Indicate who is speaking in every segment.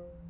Speaker 1: Um,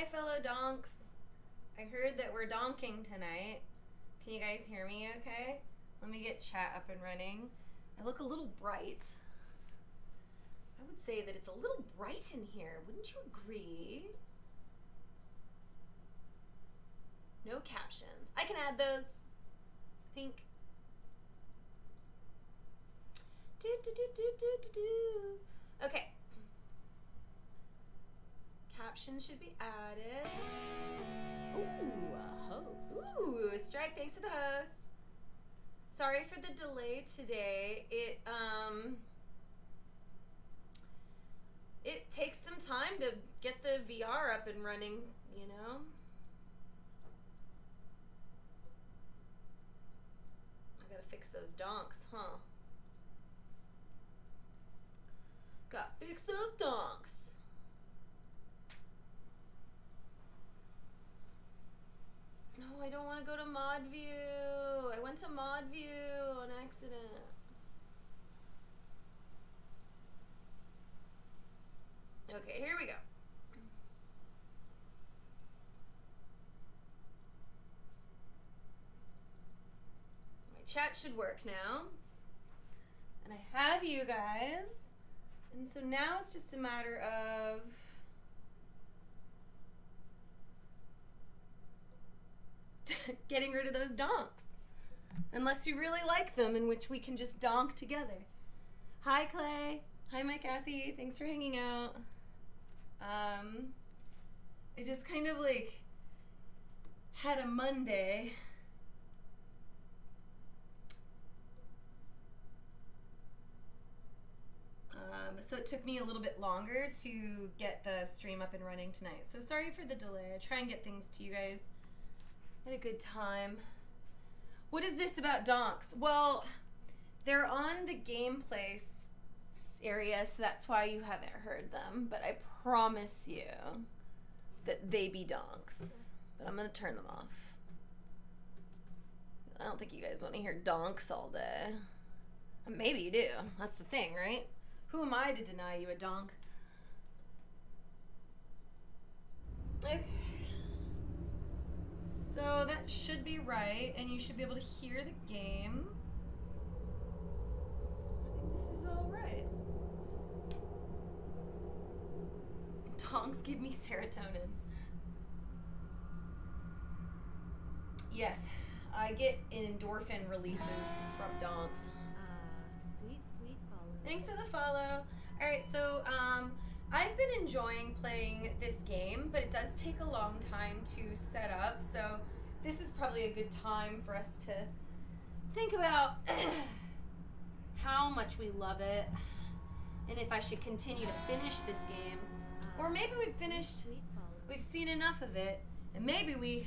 Speaker 1: Hi, fellow donks. I heard that we're donking tonight. Can you guys hear me okay? Let me get chat up and running. I look a little bright. I would say that it's a little bright in here. Wouldn't you agree? No captions. I can add those. I think. Do, do, do, do, do, do, do. Okay. Should be added.
Speaker 2: Ooh, a host.
Speaker 1: Ooh, Strike, thanks to the host. Sorry for the delay today. It um it takes some time to get the VR up and running, you know? I gotta fix those donks, huh? Gotta fix those donks. I don't want to go to mod view. I went to mod view on accident. Okay, here we go. My chat should work now. And I have you guys. And so now it's just a matter of getting rid of those donks. Unless you really like them, in which we can just donk together. Hi, Clay. Hi, my Kathy. Thanks for hanging out. Um, I just kind of like had a Monday. Um, so it took me a little bit longer to get the stream up and running tonight. So sorry for the delay. I try and get things to you guys at a good time. What is this about donks? Well, they're on the gameplay area, so that's why you haven't heard them. But I promise you that they be donks. But I'm gonna turn them off. I don't think you guys want to hear donks all day. Maybe you do. That's the thing, right? Who am I to deny you a donk? Okay. So that should be right, and you should be able to hear the game. I think this is all right. Donks give me serotonin. Yes, I get endorphin releases from donks.
Speaker 2: Ah, sweet, sweet follow.
Speaker 1: Thanks for the follow. All right, so um, I've been enjoying playing this game, but it does take a long time to set up. So this is probably a good time for us to think about how much we love it, and if I should continue to finish this game, or maybe we've finished. We've seen enough of it, and maybe we,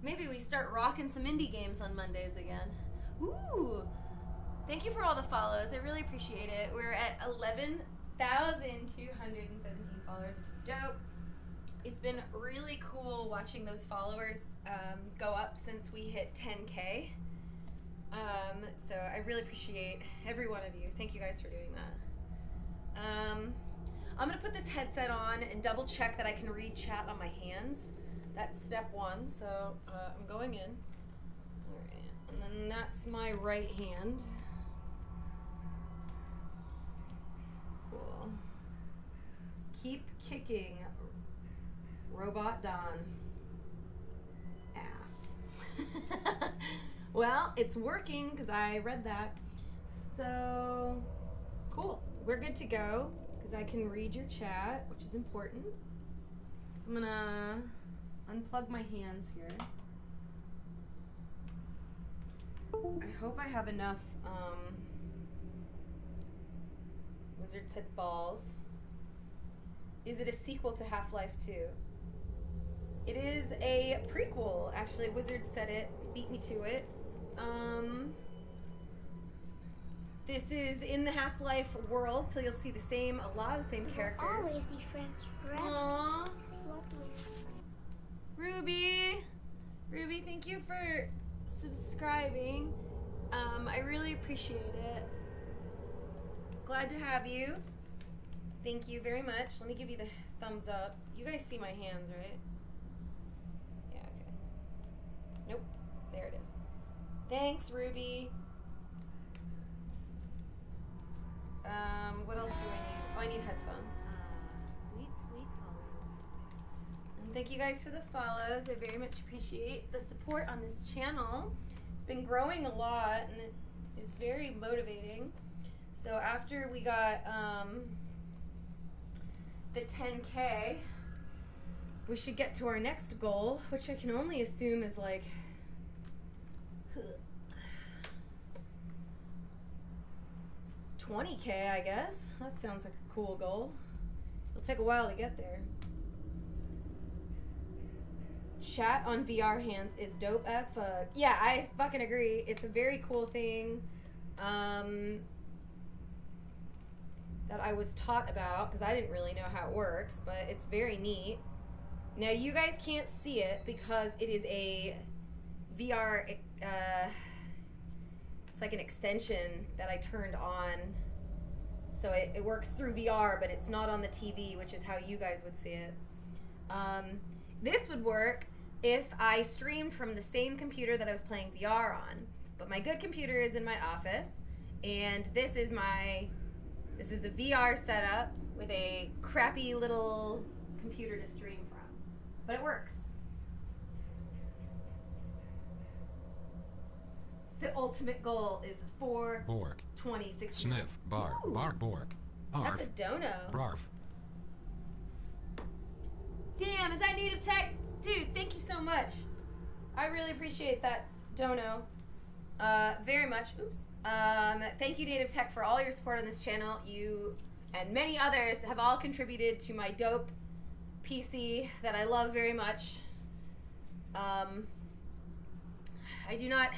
Speaker 1: maybe we start rocking some indie games on Mondays again. Ooh! Thank you for all the follows. I really appreciate it. We're at 11,217 followers, which is dope. It's been really cool watching those followers um, go up since we hit 10K. Um, so I really appreciate every one of you. Thank you guys for doing that. Um, I'm gonna put this headset on and double check that I can read chat on my hands. That's step one. So uh, I'm going in. And then that's my right hand. Keep kicking, Robot Don. Ass. well, it's working because I read that. So, cool. We're good to go because I can read your chat, which is important. So I'm gonna unplug my hands here. I hope I have enough. Um, Wizard said balls. Is it a sequel to Half Life 2? It is a prequel, actually. Wizard said it, beat me to it. Um, this is in the Half Life world, so you'll see the same, a lot of the same characters.
Speaker 3: Always be friends forever.
Speaker 1: Aww. Ruby, Ruby, thank you for subscribing. Um, I really appreciate it. Glad to have you. Thank you very much. Let me give you the thumbs up. You guys see my hands, right? Yeah, okay. Nope. There it is. Thanks, Ruby. Um, what else do I need? Oh, I need headphones.
Speaker 2: Ah, sweet, sweet follows.
Speaker 1: And thank you guys for the follows. I very much appreciate the support on this channel. It's been growing a lot and it is very motivating. So after we got um, the 10K, we should get to our next goal, which I can only assume is like. Twenty K, I guess. That sounds like a cool goal. It'll take a while to get there. Chat on VR hands is dope as fuck. Yeah, I fucking agree. It's a very cool thing um, that I was taught about because I didn't really know how it works, but it's very neat. Now, you guys can't see it because it is a VR. Uh, it's like an extension that I turned on. So it, it works through VR, but it's not on the TV, which is how you guys would see it. Um, this would work if I streamed from the same computer that I was playing VR on. But my good computer is in my office, and this is my this is a VR setup with a crappy little computer to stream from. But it works. The ultimate goal is four
Speaker 4: Bork.
Speaker 1: twenty six.
Speaker 4: Sniff. Bark.
Speaker 1: Ooh.
Speaker 4: Bark. Bork.
Speaker 1: That's a dono.
Speaker 4: Barf.
Speaker 1: Damn, is that native tech? Dude, thank you so much. I really appreciate that dono. Uh, very much. Oops. Um, thank you, Native Tech, for all your support on this channel. You and many others have all contributed to my dope PC that I love very much. Um, I do not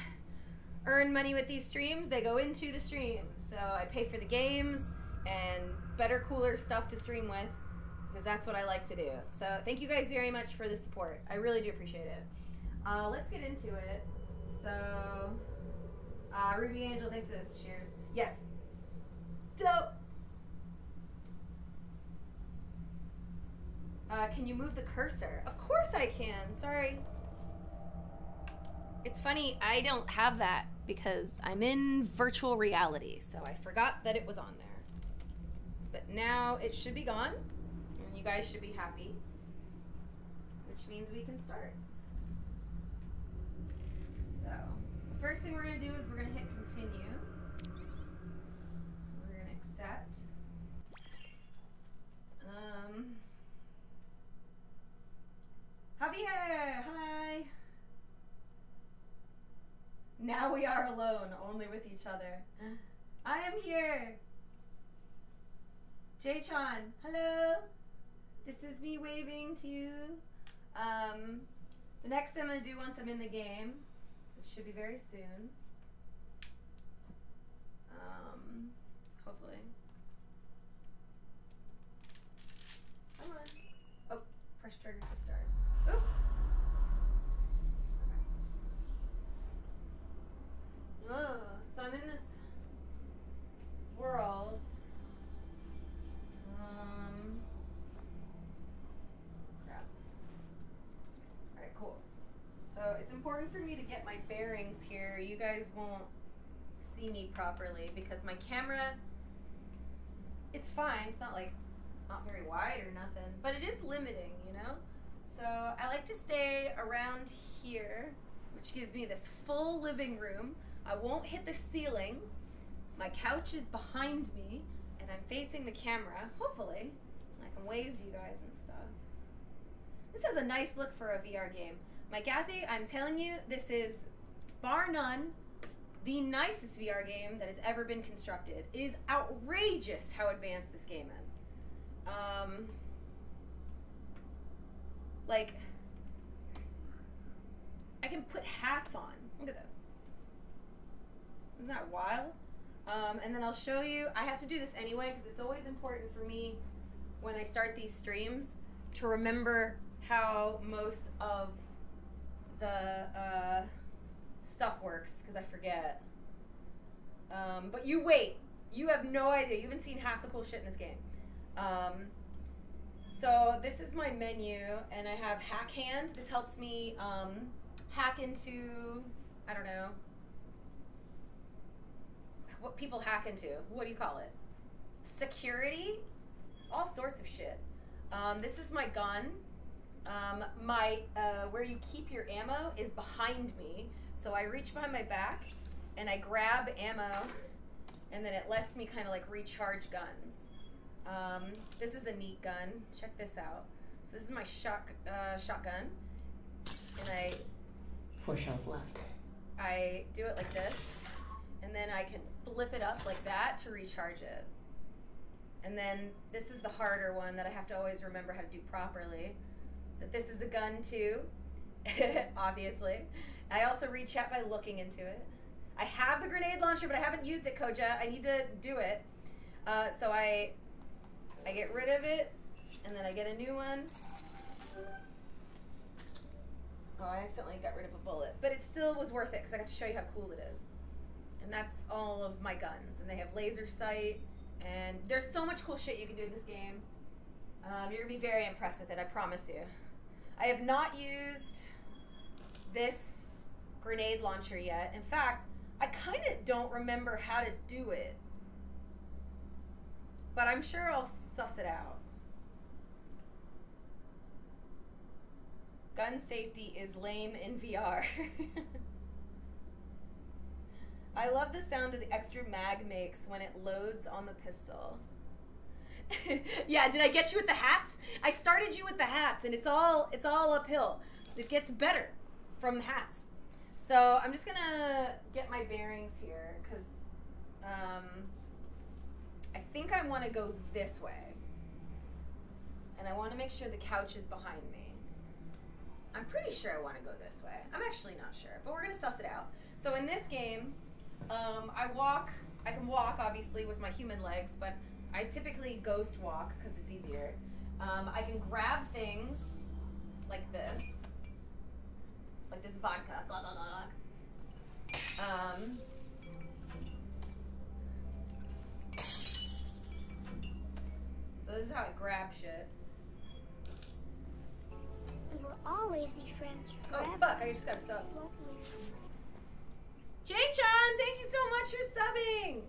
Speaker 1: earn money with these streams, they go into the stream. So I pay for the games and better, cooler stuff to stream with because that's what I like to do. So thank you guys very much for the support. I really do appreciate it. Uh, let's get into it. So, uh, Ruby Angel, thanks for those cheers. Yes. Dope. Uh, can you move the cursor? Of course I can. Sorry. It's funny, I don't have that because I'm in virtual reality, so I forgot that it was on there. But now it should be gone, and you guys should be happy, which means we can start. So, the first thing we're going to do is we're going to hit continue. We're going to accept. Um, Javier, hi. Now we are alone, only with each other. I am here. Jay-chan, hello. This is me waving to you. Um, the next thing I'm gonna do once I'm in the game, which should be very soon. Um, hopefully. Come on. Oh, press trigger to start. Oop. Oh, so I'm in this world. Um. Crap. Alright, cool. So it's important for me to get my bearings here. You guys won't see me properly because my camera. It's fine. It's not like not very wide or nothing, but it is limiting, you know. So I like to stay around here, which gives me this full living room. I won't hit the ceiling. My couch is behind me, and I'm facing the camera, hopefully. I can wave to you guys and stuff. This has a nice look for a VR game. My Gathy, I'm telling you, this is, bar none, the nicest VR game that has ever been constructed. It is outrageous how advanced this game is. Um, like, I can put hats on. Look at this. Isn't that wild? Um, and then I'll show you. I have to do this anyway because it's always important for me when I start these streams to remember how most of the uh, stuff works because I forget. Um, but you wait. You have no idea. You haven't seen half the cool shit in this game. Um, so this is my menu, and I have hack hand. This helps me um, hack into, I don't know, what people hack into. What do you call it? Security? All sorts of shit. Um, this is my gun. Um, my uh, where you keep your ammo is behind me, so I reach behind my back and I grab ammo, and then it lets me kind of like recharge guns. Um, this is a neat gun. Check this out. So this is my shot uh, shotgun, and I
Speaker 4: Four shells left.
Speaker 1: I do it like this, and then I can flip it up like that to recharge it. And then this is the harder one that I have to always remember how to do properly. That this is a gun too, obviously. I also read chat by looking into it. I have the grenade launcher, but I haven't used it, Koja. I need to do it. Uh, so I, I get rid of it, and then I get a new one. Oh, I accidentally got rid of a bullet, but it still was worth it because I got to show you how cool it is. And that's all of my guns, and they have laser sight, and there's so much cool shit you can do in this game. Um, you're gonna be very impressed with it, I promise you. I have not used this grenade launcher yet. In fact, I kind of don't remember how to do it, but I'm sure I'll suss it out. Gun safety is lame in VR. I love the sound of the extra mag makes when it loads on the pistol. yeah, did I get you with the hats? I started you with the hats and it's all it's all uphill. It gets better from the hats. So I'm just gonna get my bearings here because um, I think I want to go this way, and I want to make sure the couch is behind me. I'm pretty sure I want to go this way. I'm actually not sure, but we're gonna suss it out. So in this game, um, I walk. I can walk obviously with my human legs, but I typically ghost walk because it's easier. Um, I can grab things like this, like this vodka. Um, so this is how I grab shit.
Speaker 3: We will always be friends
Speaker 1: Oh
Speaker 3: forever.
Speaker 1: fuck! I just got a sub. Jay-chan, thank you so much for subbing.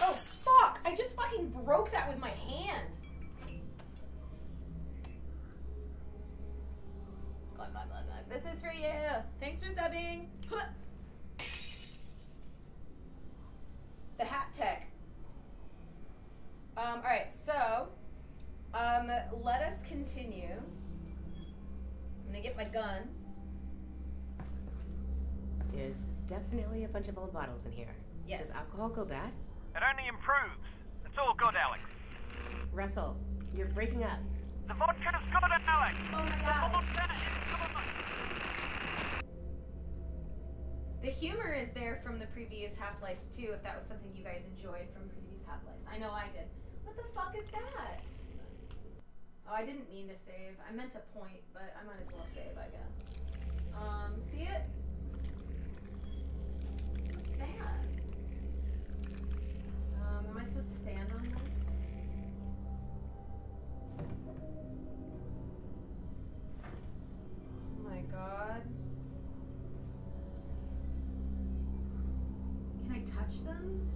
Speaker 1: Oh fuck! I just fucking broke that with my hand. Glug, glug, glug, glug. This is for you. Thanks for subbing. Huh. The hat tech. Um, all right, so um, let us continue. I'm gonna get my gun.
Speaker 4: There's definitely a bunch of old bottles in here.
Speaker 1: Yes.
Speaker 4: Does alcohol go bad?
Speaker 5: It only improves. It's all good, Alyx.
Speaker 4: Russell, you're breaking up.
Speaker 5: The vodka vodka's good, Alyx.
Speaker 1: Oh my god.
Speaker 5: full finish. Come on.
Speaker 1: The humor is there from the previous Half Lives too, if that was something you guys enjoyed from previous Half Lives. I know I did. What the fuck is that? Oh, I didn't mean to save. I meant to point, but I might as well save, I guess. Um, see it? What's that? Um, am I supposed to stand on this? Oh my god. Can I touch them?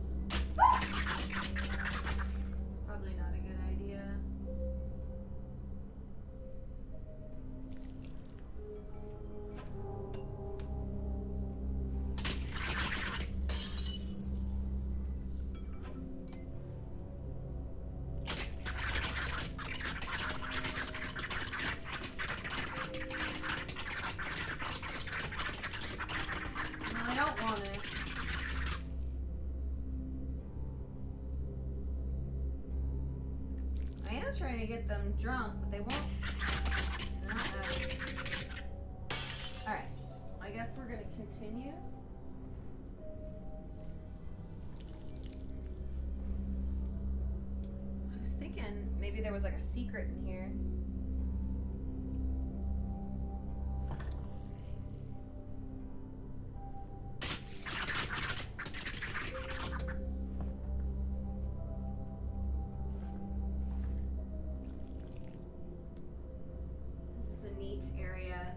Speaker 1: This is a neat area.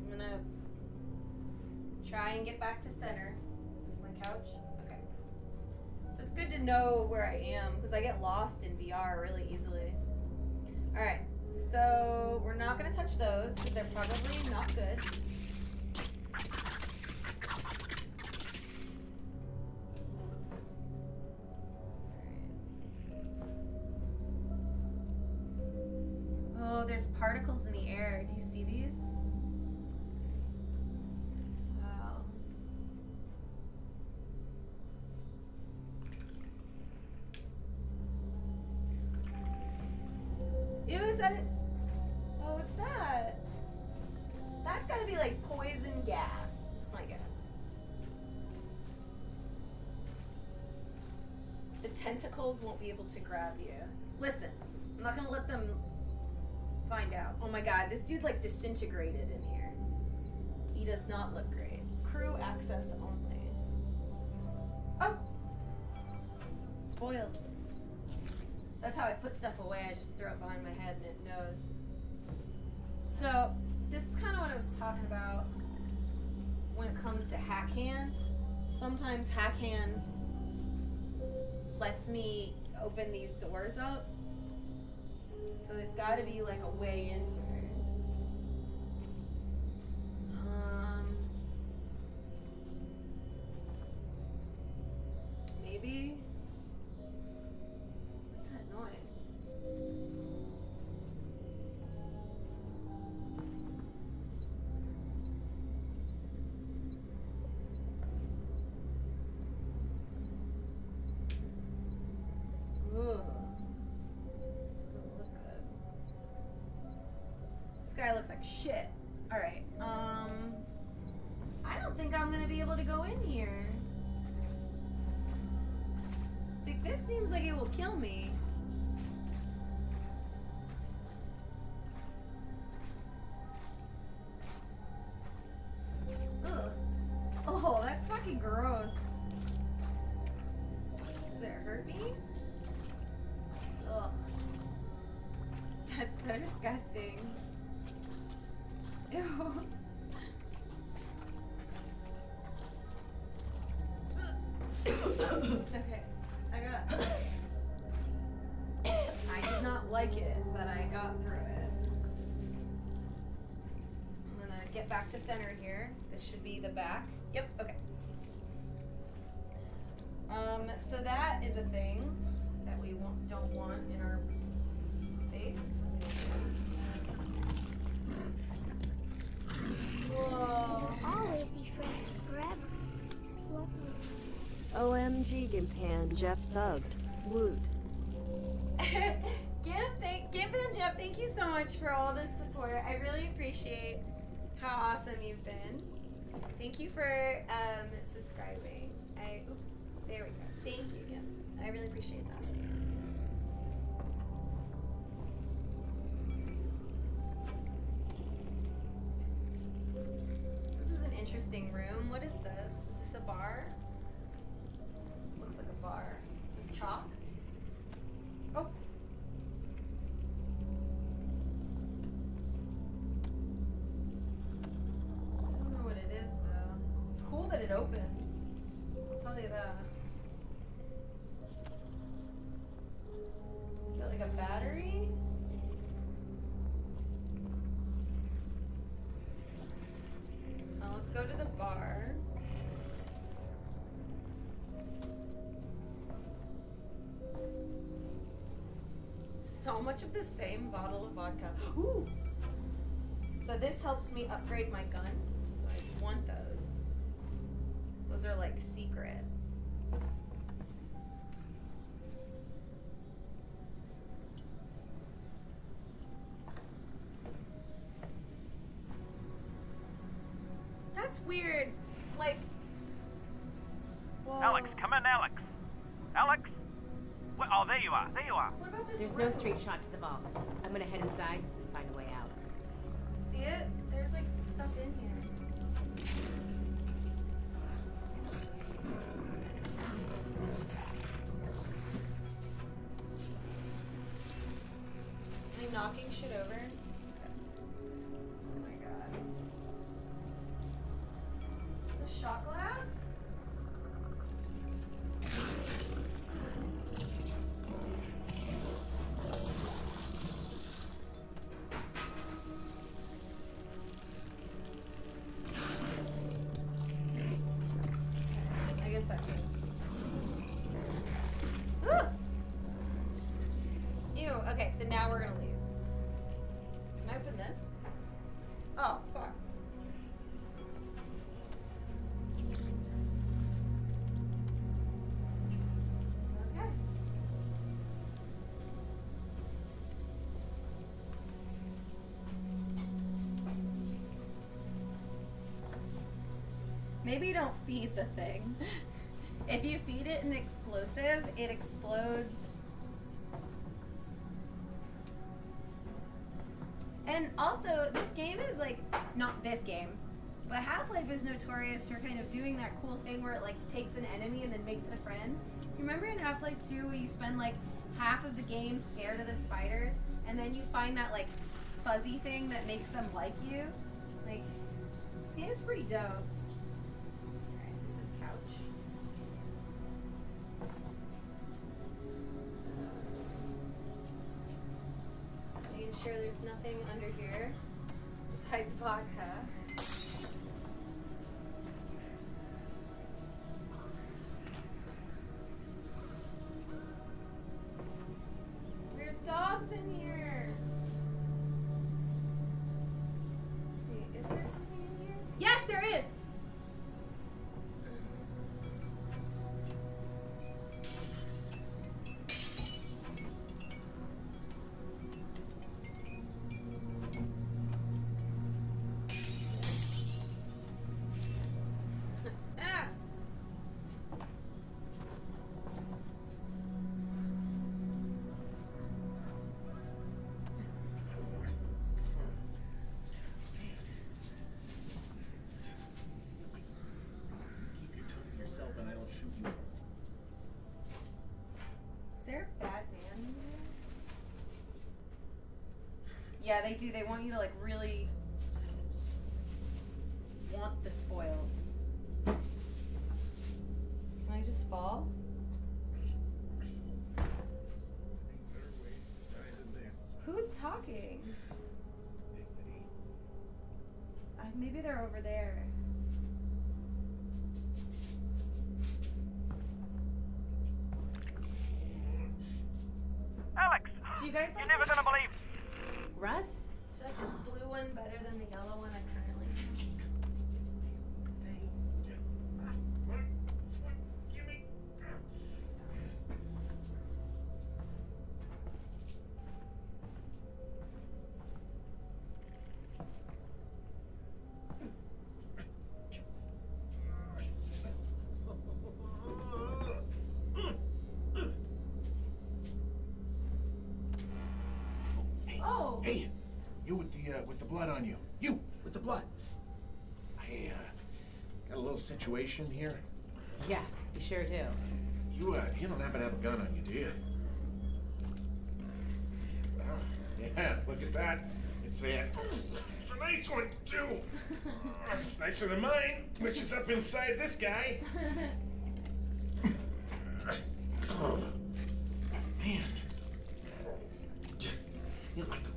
Speaker 1: I'm gonna try and get back to center. Is this my couch? Okay. So it's good to know where I am because I get lost really easily. All right. So we're not gonna touch those because they're probably not good. Oh, there's particles in the air. Do you tentacles won't be able to grab you. Listen, I'm not gonna let them find out. Oh my god, this dude like disintegrated in here. He does not look great. Crew access only. Oh! Spoils. That's how I put stuff away. I just throw it behind my head and it knows. So, this is kind of what I was talking about when it comes to hack hand. Sometimes hack hand lets me open these doors up. So there's got to be like a way in looks like shit. Alright, um. I don't think I'm gonna be able to go in here. Like, this seems like it will kill me. Ugh. Oh, that's fucking gross. Does it hurt me? Ugh. That's so disgusting. Okay, I got. I did not like it, but I got through it. I'm gonna get back to center here. This should be the back.
Speaker 2: Gimpan Jeff subbed. Woot.
Speaker 1: Gimp, thank, Gimp and Jeff, thank you so much for all this support. I really appreciate how awesome you've been. Thank you for um, subscribing. I, there we go. Thank you, Gimp. I really appreciate that. This is an interesting room. What is this? Is this a bar? Much of the same bottle of vodka. Ooh! So this helps me upgrade my guns. I want those. Those are like secrets. That's weird.
Speaker 4: There's no straight shot to the vault. I'm gonna head inside
Speaker 1: okay, so now we're gonna leave. Can I open this? Oh, fuck. Okay. Maybe you don't feed the thing. If you feed it an explosive, it explodes. Not this game, but Half Life is notorious for kind of doing that cool thing where it like takes an enemy and then makes it a friend. You remember in Half Life 2 where you spend like half of the game scared of the spiders and then you find that like fuzzy thing that makes them like you? Like, this game's pretty dope. Alright, this is couch. Making sure there's nothing under here besides vodka. Yeah, they do. They want you to like really want the spoils. Can I just fall? Who's talking? Uh, maybe they're over there.
Speaker 5: Alyx,
Speaker 1: Do you guys
Speaker 5: you're never gonna
Speaker 6: blood on you. You with the blood. I uh, got a little situation here.
Speaker 4: Yeah, you sure do.
Speaker 6: You uh, you don't happen to have a gun on you, do you? Ah, yeah, look at that. It's a, it's a nice one too. Ah, It's nicer than mine, which is up inside this guy. Oh, man. You know, I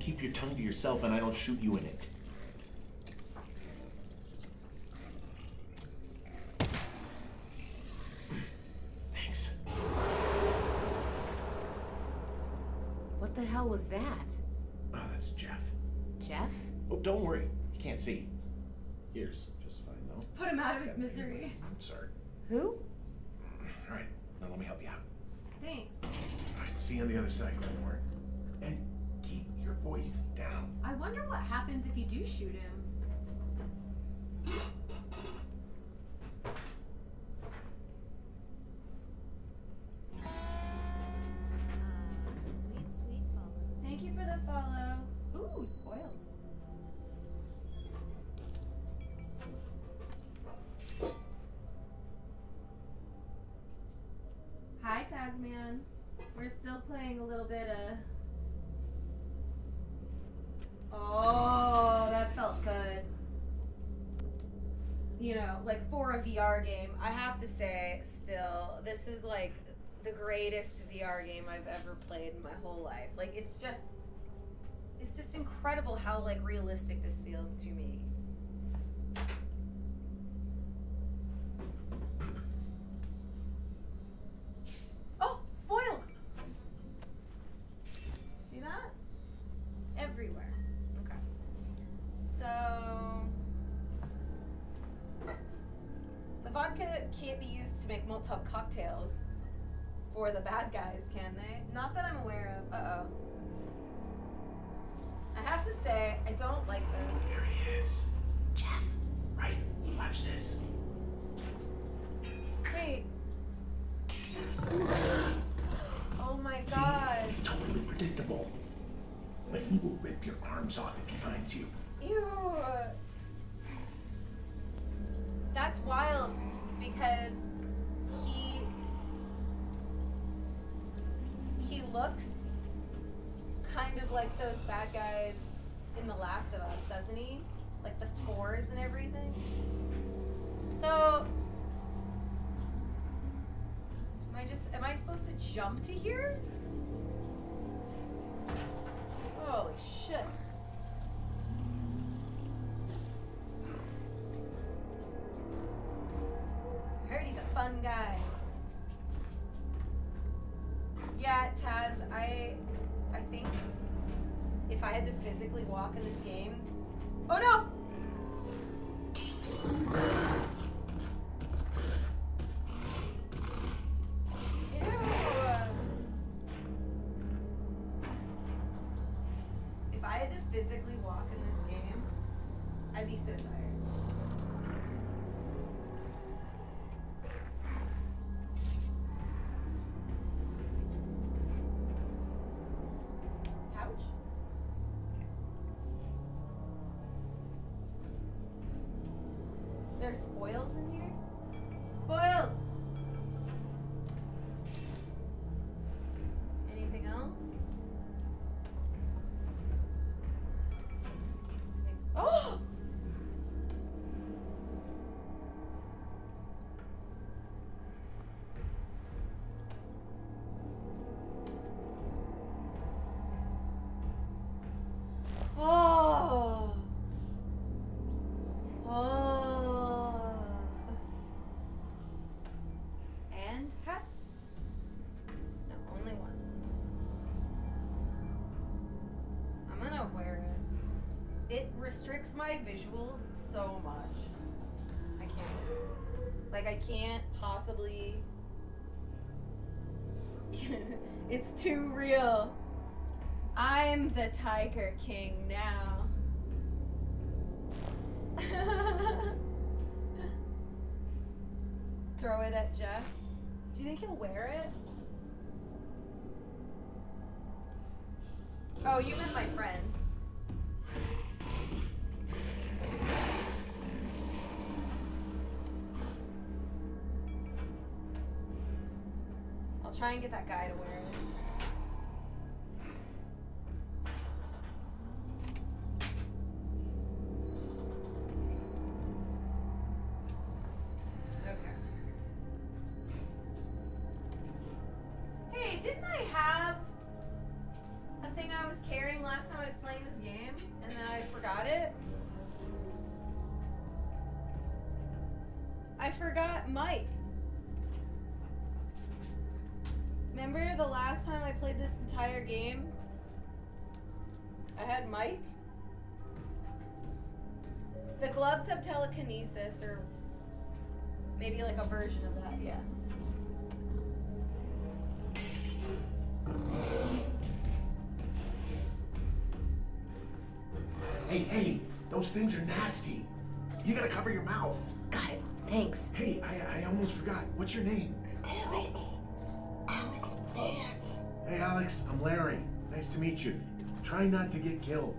Speaker 6: keep your tongue to yourself and I don't shoot you in it. Thanks.
Speaker 4: What the hell was that?
Speaker 6: Oh, that's Jeff.
Speaker 4: Jeff?
Speaker 6: Oh, don't worry. You can't see. Here's just fine, though.
Speaker 1: Put him out of his misery.
Speaker 6: I'm sorry.
Speaker 4: Who?
Speaker 6: All right, now let me help you out.
Speaker 1: Thanks.
Speaker 6: All right, see you on the other side, Glenmore. Your voice down.
Speaker 1: I wonder what happens if you do shoot him.
Speaker 7: Sweet, sweet follow.
Speaker 1: Thank you for the follow. Ooh, spoils. Hi, Tasman. We're still playing a little bit of Oh, that felt good. You know, like for a VR game, I have to say, still, this is like the greatest VR game I've ever played in my whole life. Like, it's just, it's just incredible how like realistic this feels to me. The bad guys, can they? Not that I'm aware of. Uh oh. I have to say, I don't like this.
Speaker 6: There he is.
Speaker 3: Jeff,
Speaker 6: Right. Watch this.
Speaker 1: Wait. Oh my god.
Speaker 6: It's totally predictable. But he will rip your arms off if he finds you.
Speaker 1: Ew. That's wild because jump to here? Holy shit. I heard he's a fun guy. Yeah, Taz, I I think if I had to physically walk in this game Oh no! Spoils in here? Restricts my visuals so much. I can't. Like, I can't possibly. it's too real. I'm the Tiger King now. Throw it at Jeff. Do you think he'll wear it? Oh, you meant my try and get that guy to wear Okay. Hey, didn't I have a thing I was carrying last time I've played this game and then I forgot it. Okay. Hey, Remember the last time I played this entire game? I had Mike. The gloves have telekinesis or maybe like a version of that, yeah.
Speaker 6: Hey, hey, those things are nasty. You gotta cover your mouth.
Speaker 4: Got it. Thanks.
Speaker 6: Hey, I, I almost forgot. What's your name? Alyx. Alyx I'm Larry. Nice to meet you. Try not to get killed.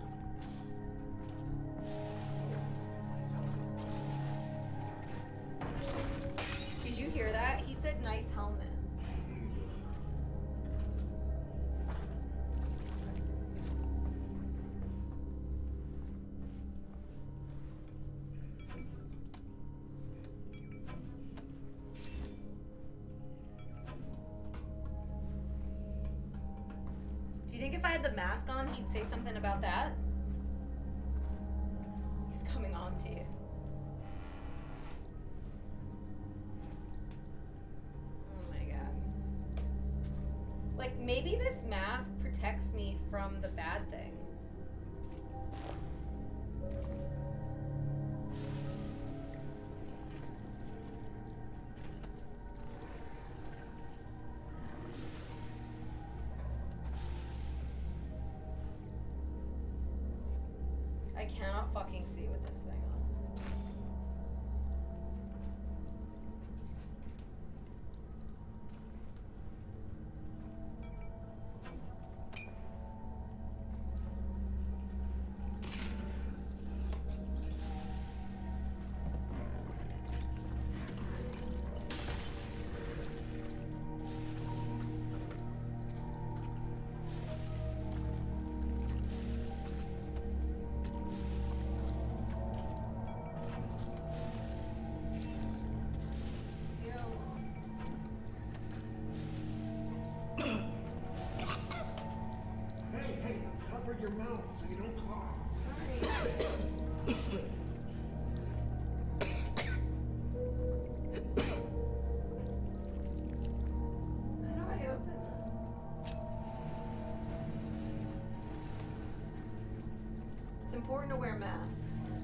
Speaker 1: Important to wear masks.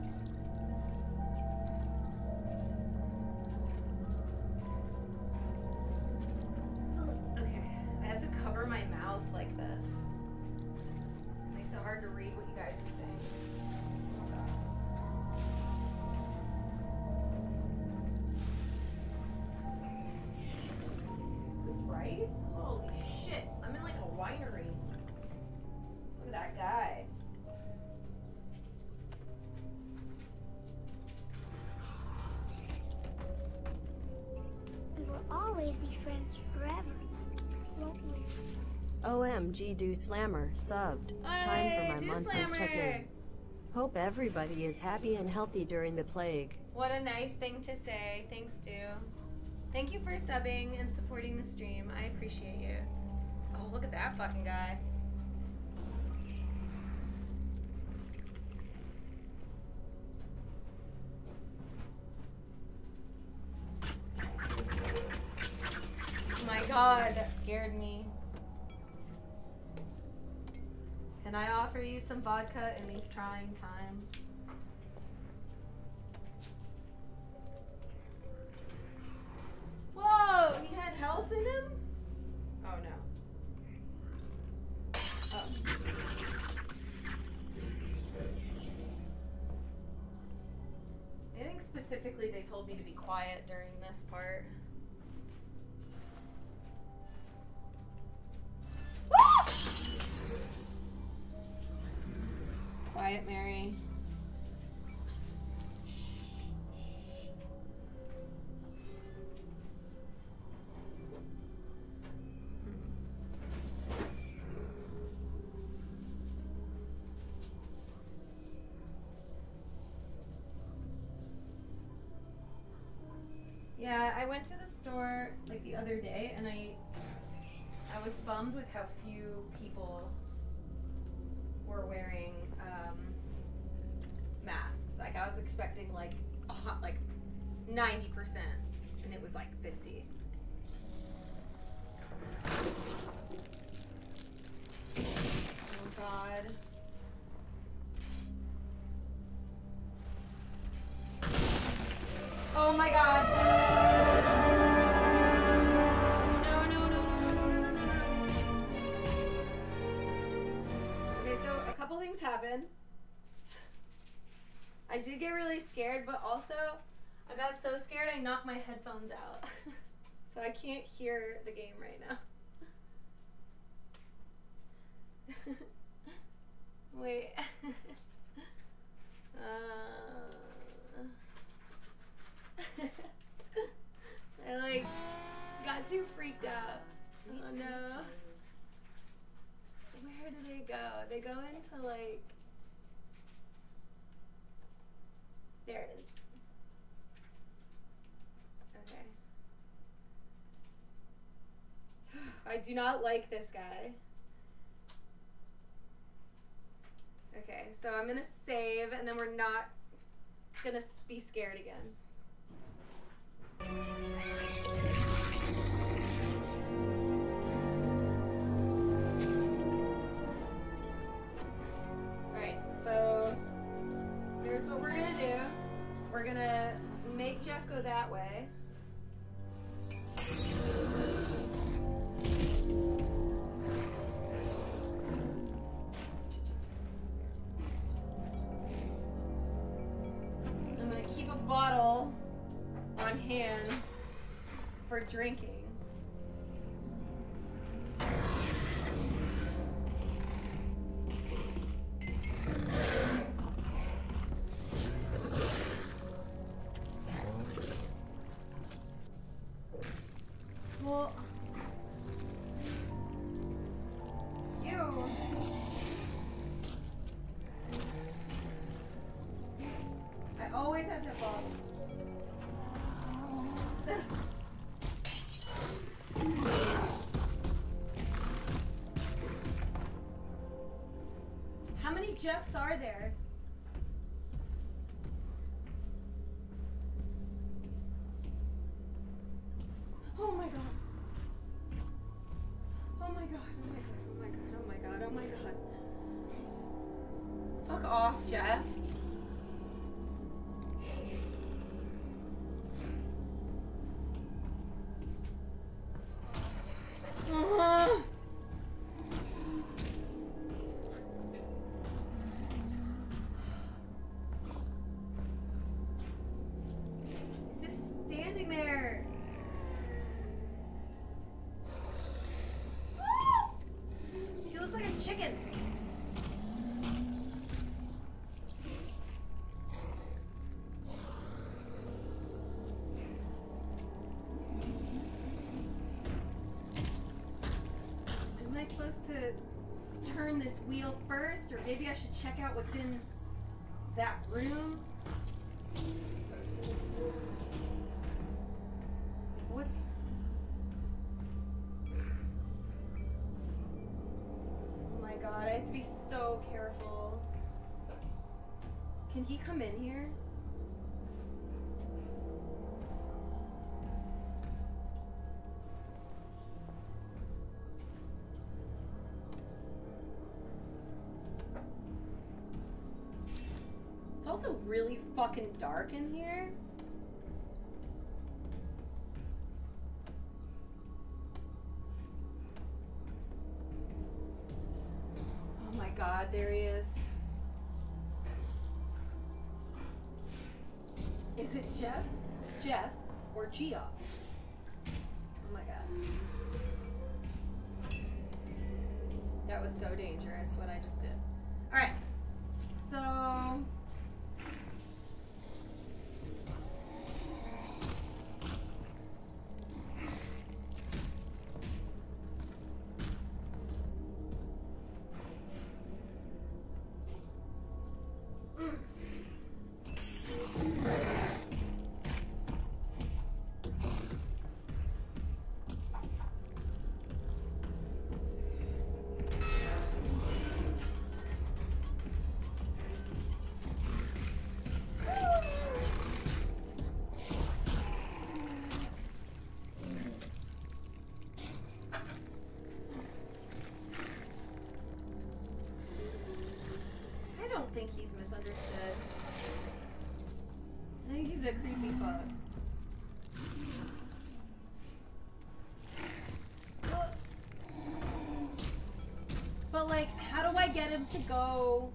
Speaker 1: Okay, I have to cover my mouth like this. It Makes it hard to read what you guys are saying. Is this right? Holy shit. I'm in like a winery.
Speaker 2: OMG Do Slammer subbed. Time for
Speaker 1: Do
Speaker 2: my monthly
Speaker 1: Slammer!
Speaker 2: check-in. Hope everybody is happy and healthy during the plague.
Speaker 1: What a nice thing to say. Thanks, Stu. Thank you for subbing and supporting the stream. I appreciate you. Oh, look at that fucking guy. Oh my god, that scared me. Can I offer you some vodka in these trying times? Whoa, he had health in him? Oh no. Oh. I think specifically they told me to be quiet during this part. Quiet, Mary. Yeah, I went to the store like the other day and I I was bummed with how few people were wearing um, masks. Like I was expecting like a hot, like 90% and it was like 50. Oh god. Oh my god. Did get really scared, but also I got so scared I knocked my headphones out. so I can't hear the game right now. Wait. uh... I like got too freaked out. oh no. Where do they go? They go into like There it is. Okay. I do not like this guy. Okay, so I'm gonna save and then we're not gonna be scared again. Jeff go that way. I'm gonna keep a bottle on hand for drinking. Jeffs are there? Wheel first, or maybe I should check out what's in that room? What's Oh my god, I have to be so careful. Can he come in here? Really fucking dark in here. Don't think he's misunderstood. I think he's a creepy fuck. But like, how do I get him to go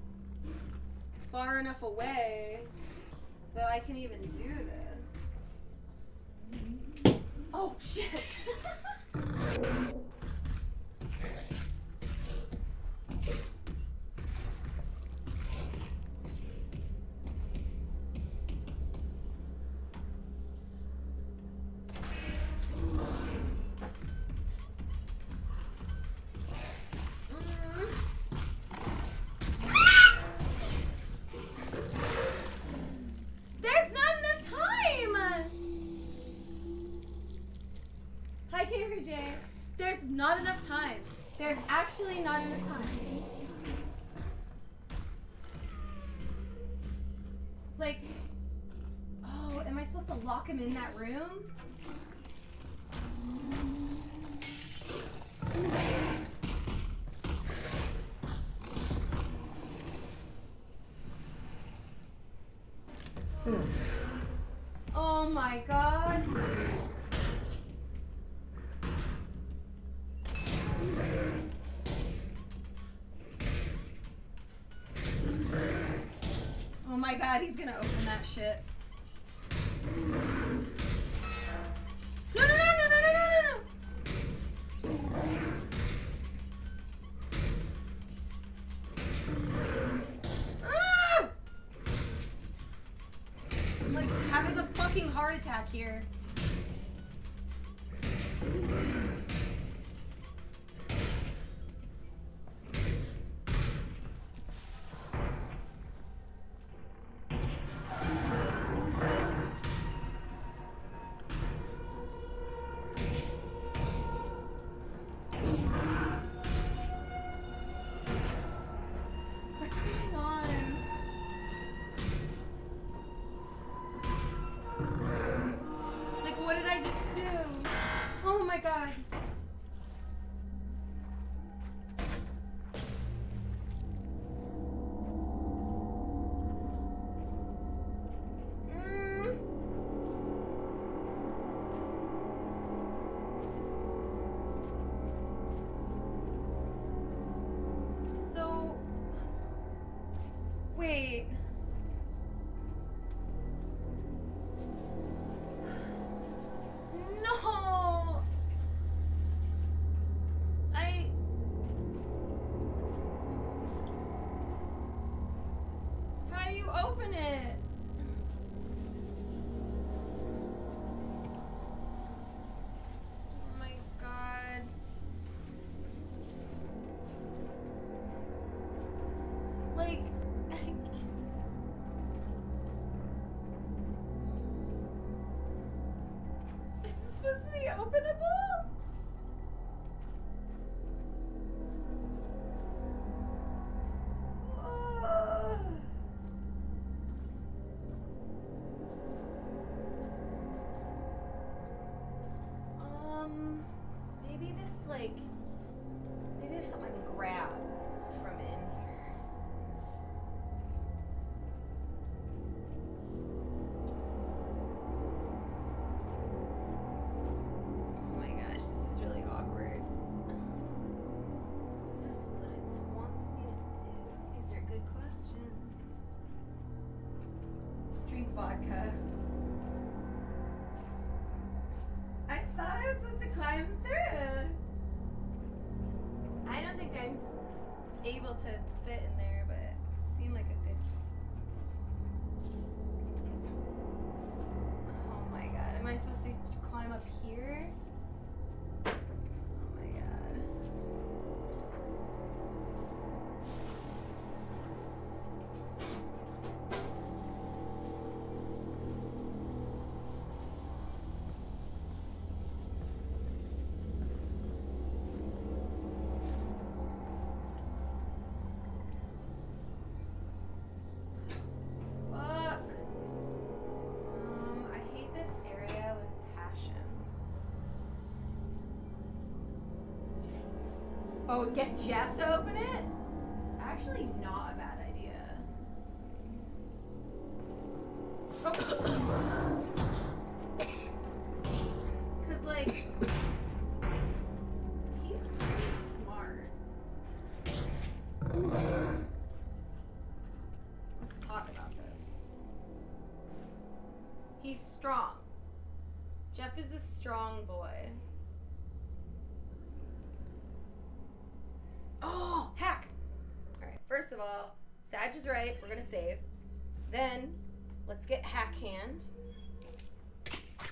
Speaker 1: far enough away that I can even do this? Oh shit! my god, he's gonna open that shit. supposed to be open vodka. I thought I was supposed to climb through. I don't think I'm able to fit in there. Oh, get Jeff to open it? Of all, Sag is right. We're going to save. Then, let's get Hackhand.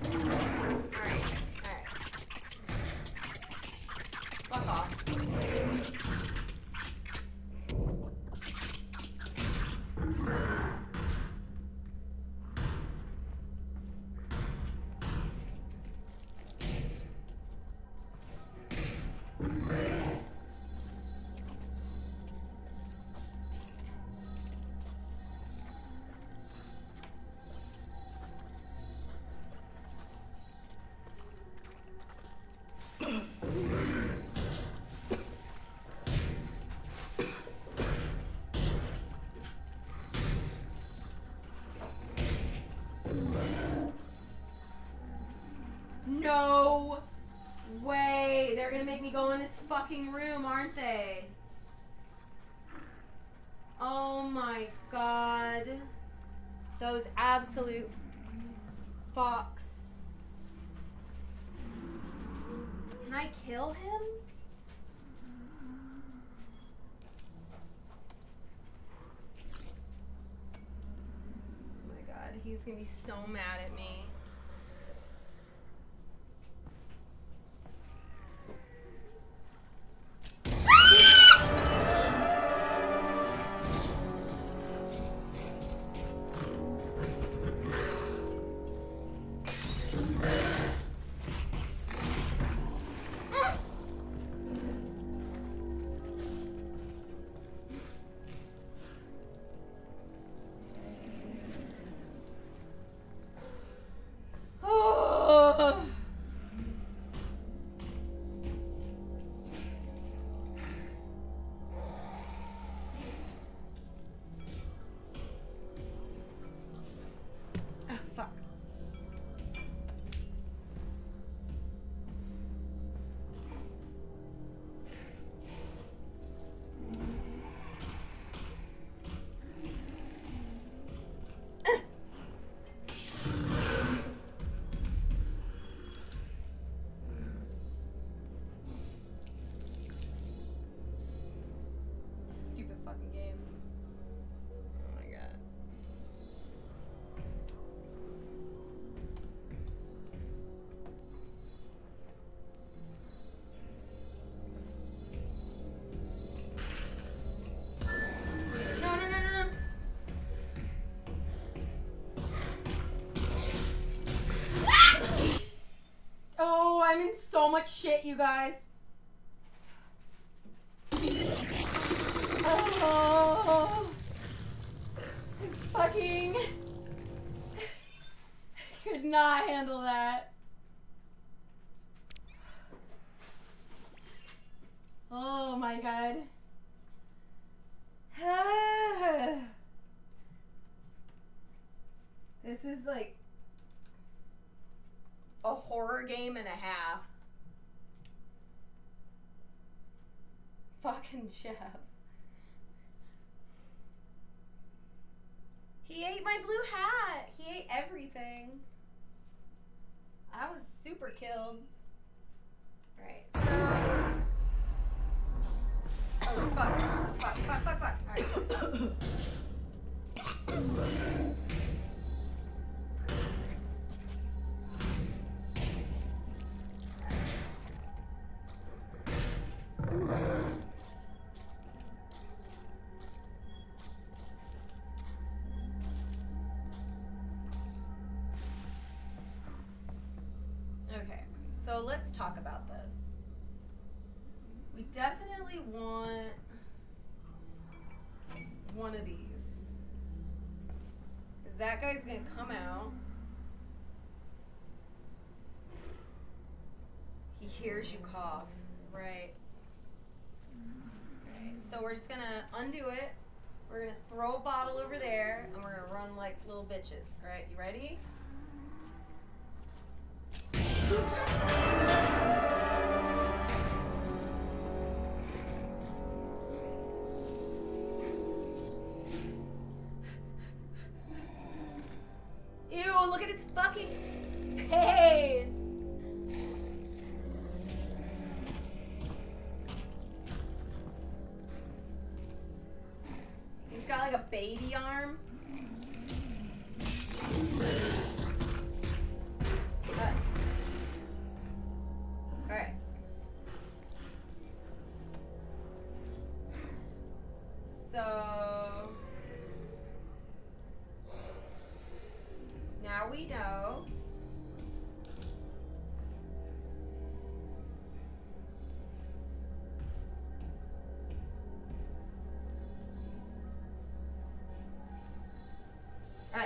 Speaker 1: All right. Fucking room, aren't they? Oh my god. Those absolute fox. Can I kill him? Oh my god, he's gonna be so mad I'm in so much shit, you guys. Fucking so let's talk about this. We definitely want one of these. Because that guy's gonna come out. He hears you cough, right? Right, so we're just gonna undo it. We're gonna throw a bottle over there, and we're gonna run like little bitches. Alright, you ready? Ew, look at his fucking face. He's got like a baby arm.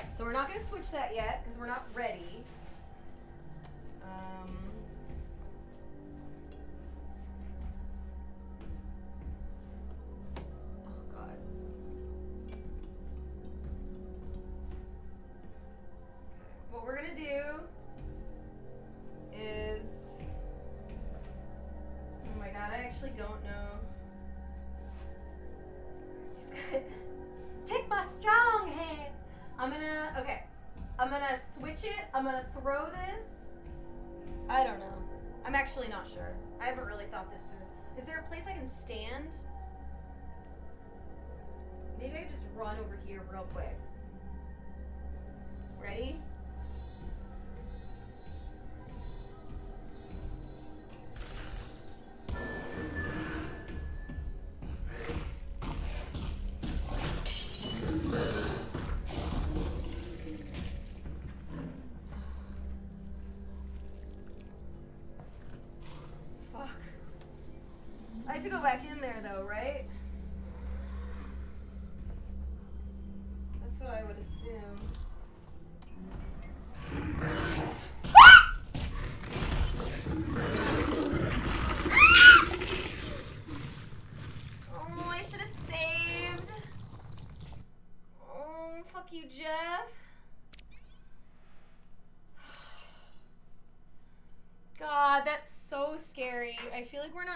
Speaker 1: Alright, so we're not going to switch that yet because we're not ready. run over here real quick. Ready?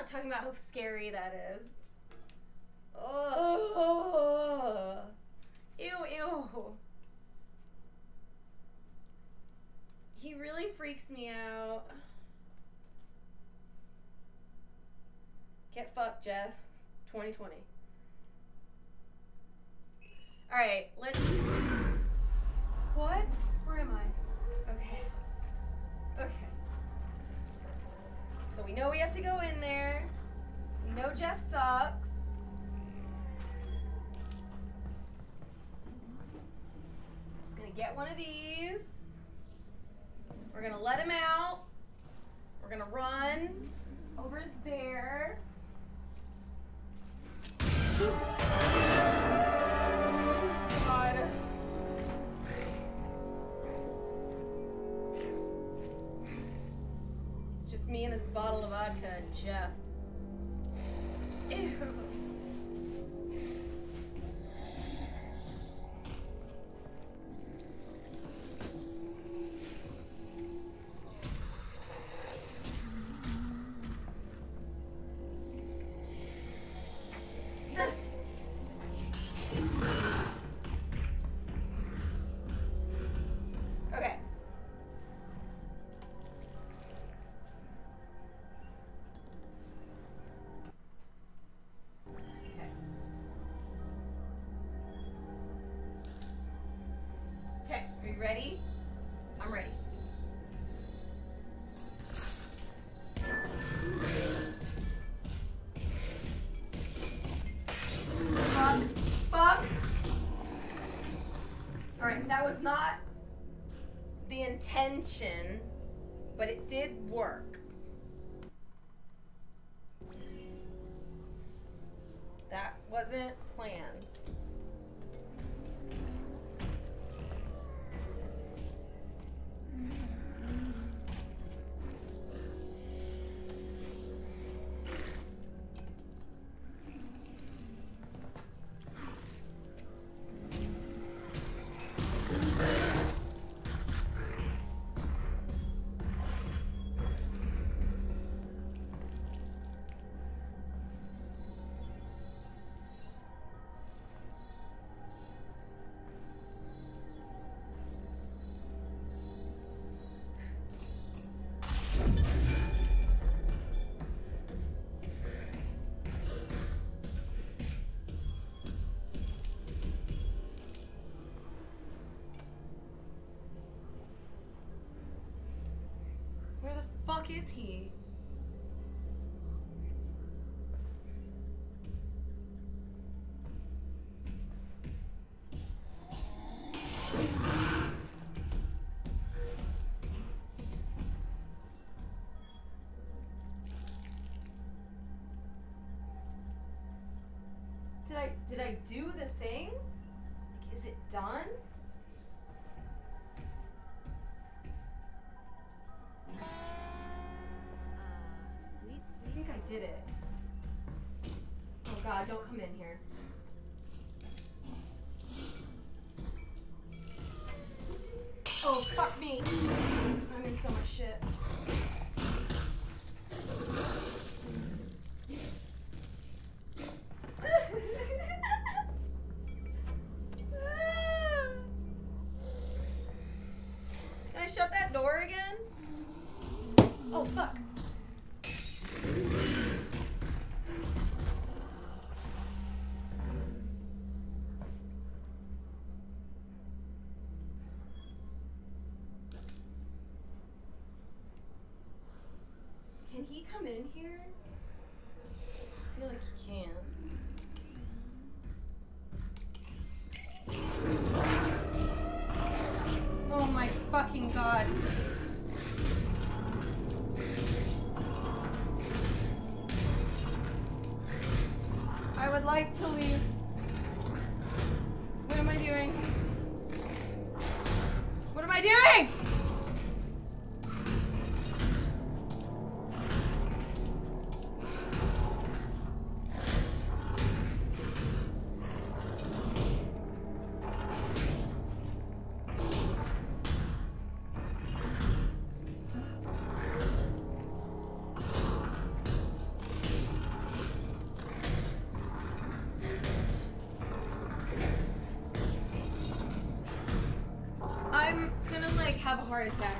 Speaker 1: talking about how scary that is. Oh. Ew, ew. He really freaks me out. Get fucked, Jeff. 2020. All right, let's one of these. We're gonna let him out. ready? I'm ready. Fuck. Fuck. Alright, that was not the intention. is he? Did I did I do the thing? Like, is it done? did it. Oh god, don't come in here. come in here? I feel like you can. Oh my fucking god. I would like to leave heart attack.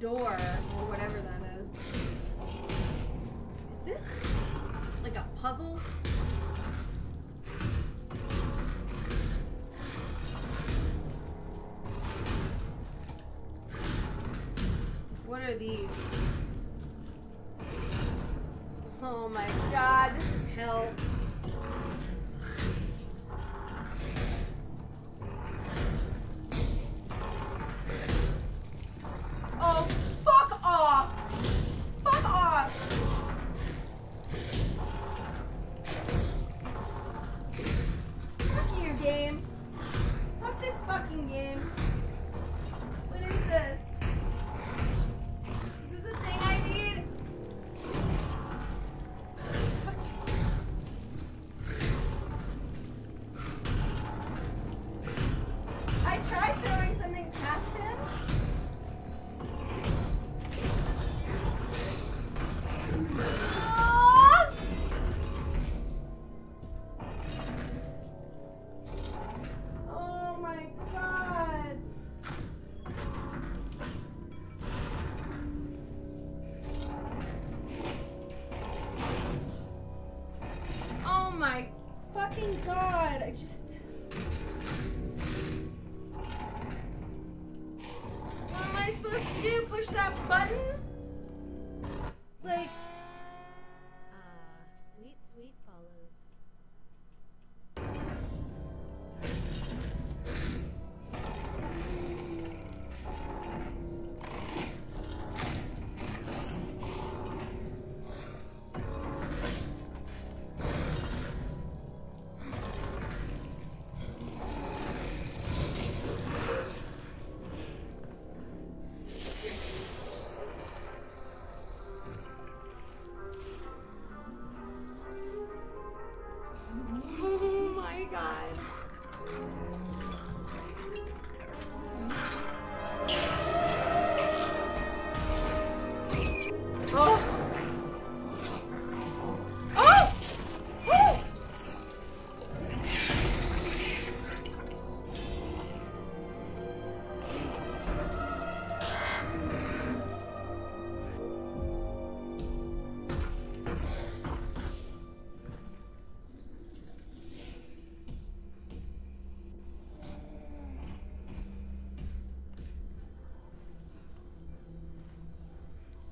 Speaker 1: door or whatever that is. Is this like a puzzle? What are these? Oh my god, this is hell. push that button.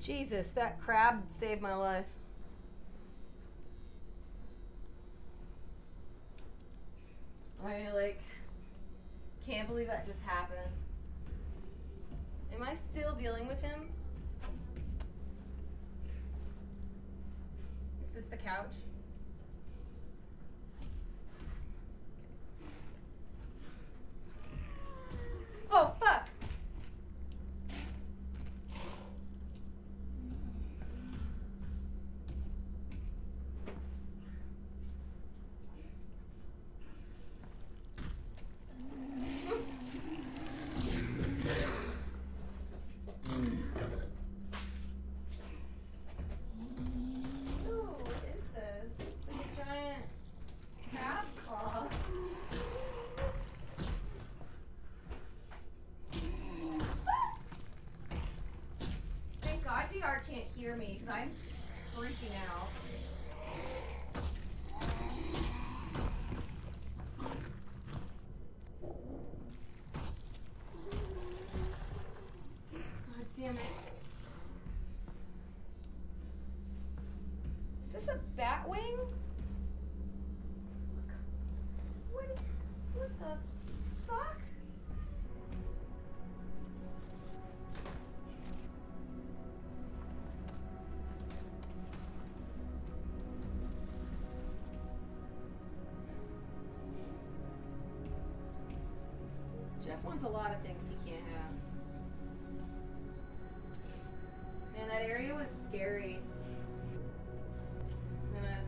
Speaker 1: Jesus, that crab saved my life. I like can't believe that just happened. Am I still dealing with him? Is this the couch? Oh fuck! Ooh, what is this? It's like a giant crab claw. Thank God DR can't hear me because I'm freaking out. Jeff wants a lot of things he can't have. Man, that area was scary. I'm gonna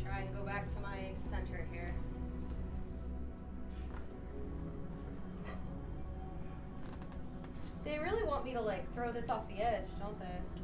Speaker 1: try and go back to my center here. They really want me to like throw this off the edge, don't they?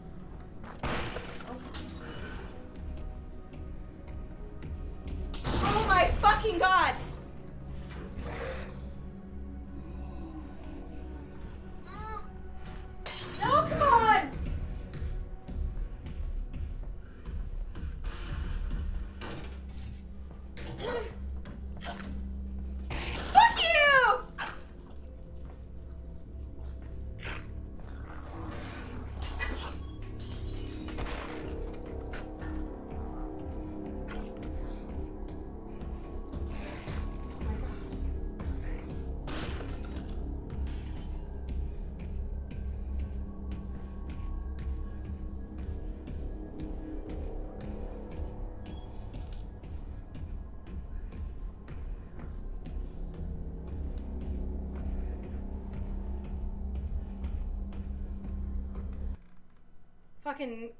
Speaker 1: Fucking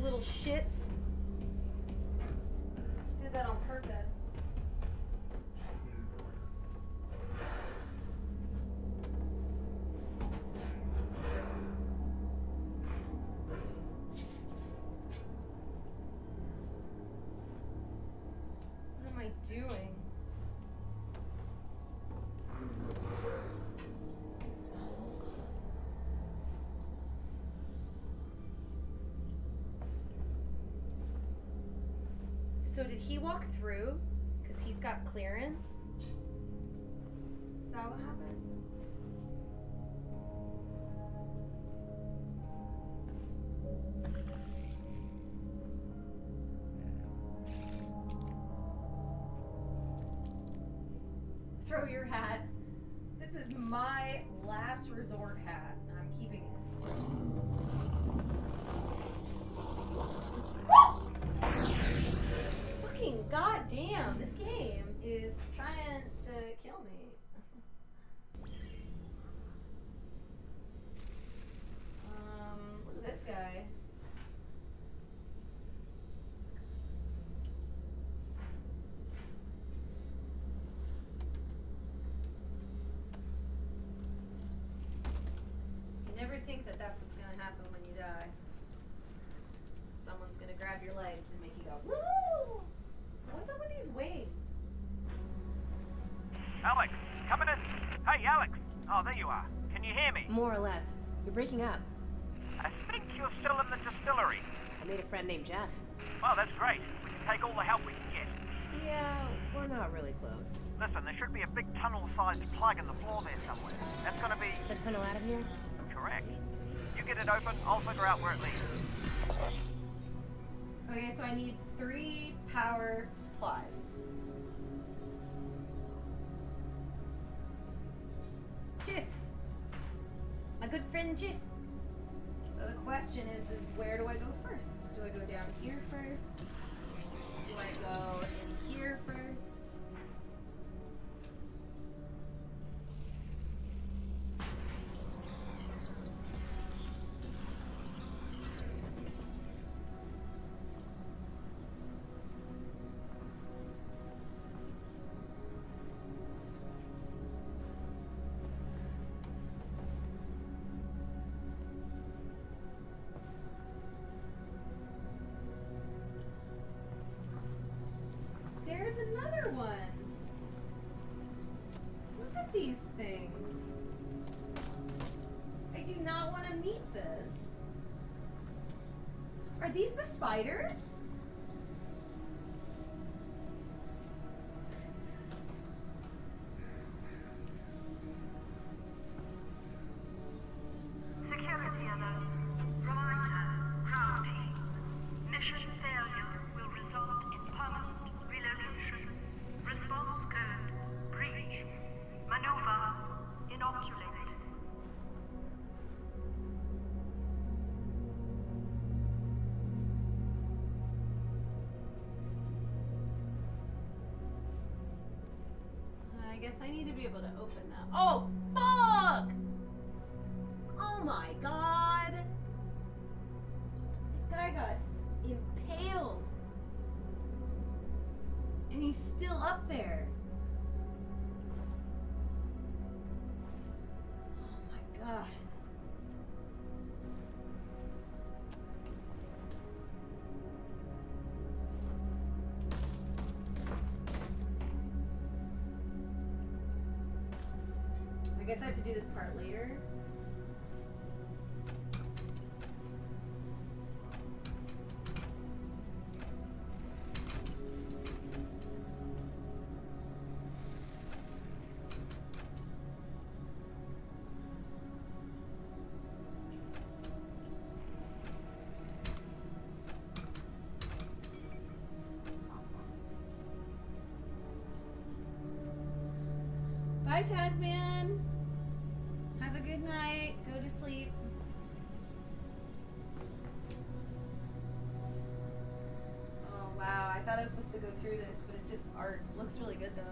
Speaker 1: little shits. So did he walk through? Because he's got clearance? Is that what happened? Throw your hat. This is my last resort hat. I'm keeping it. Fucking goddamn, this game is trying to kill me. um, look at this guy. You never think that that's what's gonna happen when you die. Someone's gonna grab your legs and make you go, woo! So what's up with these wings?
Speaker 5: Alyx, coming in. Hey, Alyx. Oh, there you are. Can you hear me?
Speaker 4: More or less. You're breaking up.
Speaker 5: I think you're still in the distillery.
Speaker 4: I made a friend named Jeff.
Speaker 5: Well, that's great. We can take all the help we can get.
Speaker 4: Yeah, we're not really close.
Speaker 5: Listen, there should be a big tunnel-sized plug in the floor there somewhere. That's gonna be
Speaker 4: The tunnel out of here?
Speaker 5: correct. You get it open, I'll figure out where it leads.
Speaker 1: Okay, so I need three power supplies. Jiff. My good friend Jiff. These the spiders? I need to be able to open that. Oh, guess I have to do this part later. Bye, Tasman. Night. Go to sleep. Oh wow, I thought I was supposed to go through this, but it's just art. Looks really good though.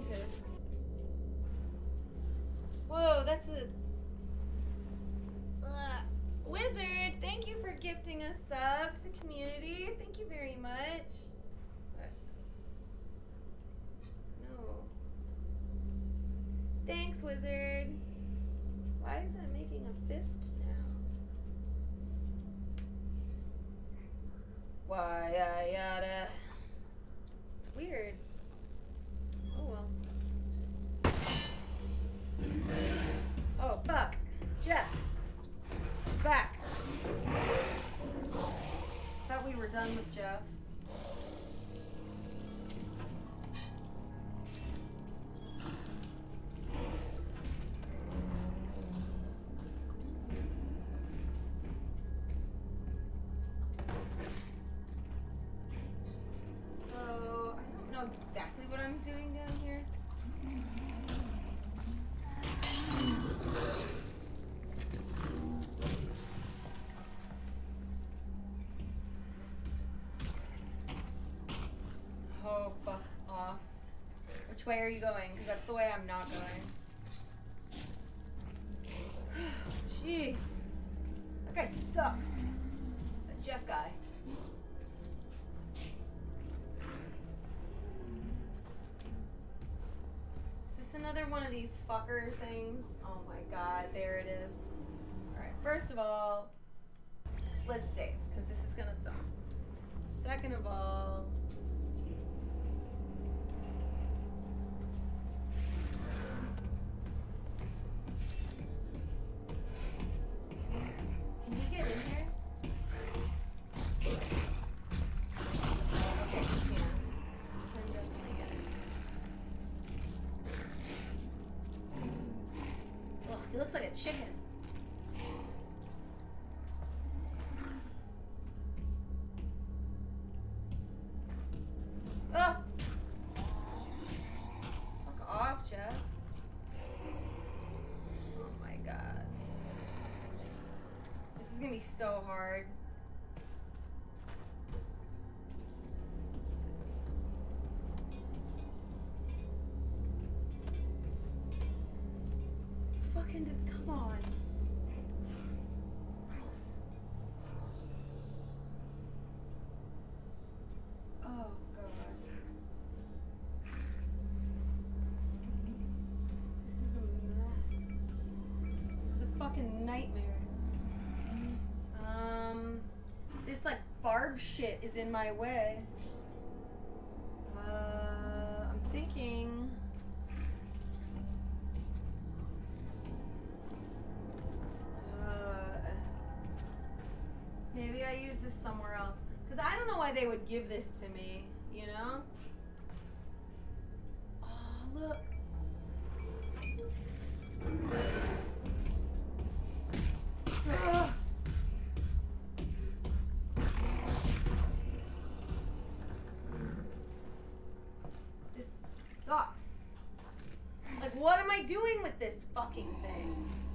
Speaker 1: Trying to. Whoa, that's a. Uh, wizard, thank you for gifting a sub to the community. Thank you very much. What? No. Thanks, wizard. Why is it making a fist now? Why I gotta. It's weird. Oh well. Oh fuck. Jeff. He's back. Thought we were done with Jeff. So I don't know exactly what I'm doing Which way are you going? Because that's the way I'm not going. Jeez. Chicken. Ugh! Fuck off, Jeff. Oh my god. This is gonna be so hard. Shit is in my way. I doing with this fucking thing?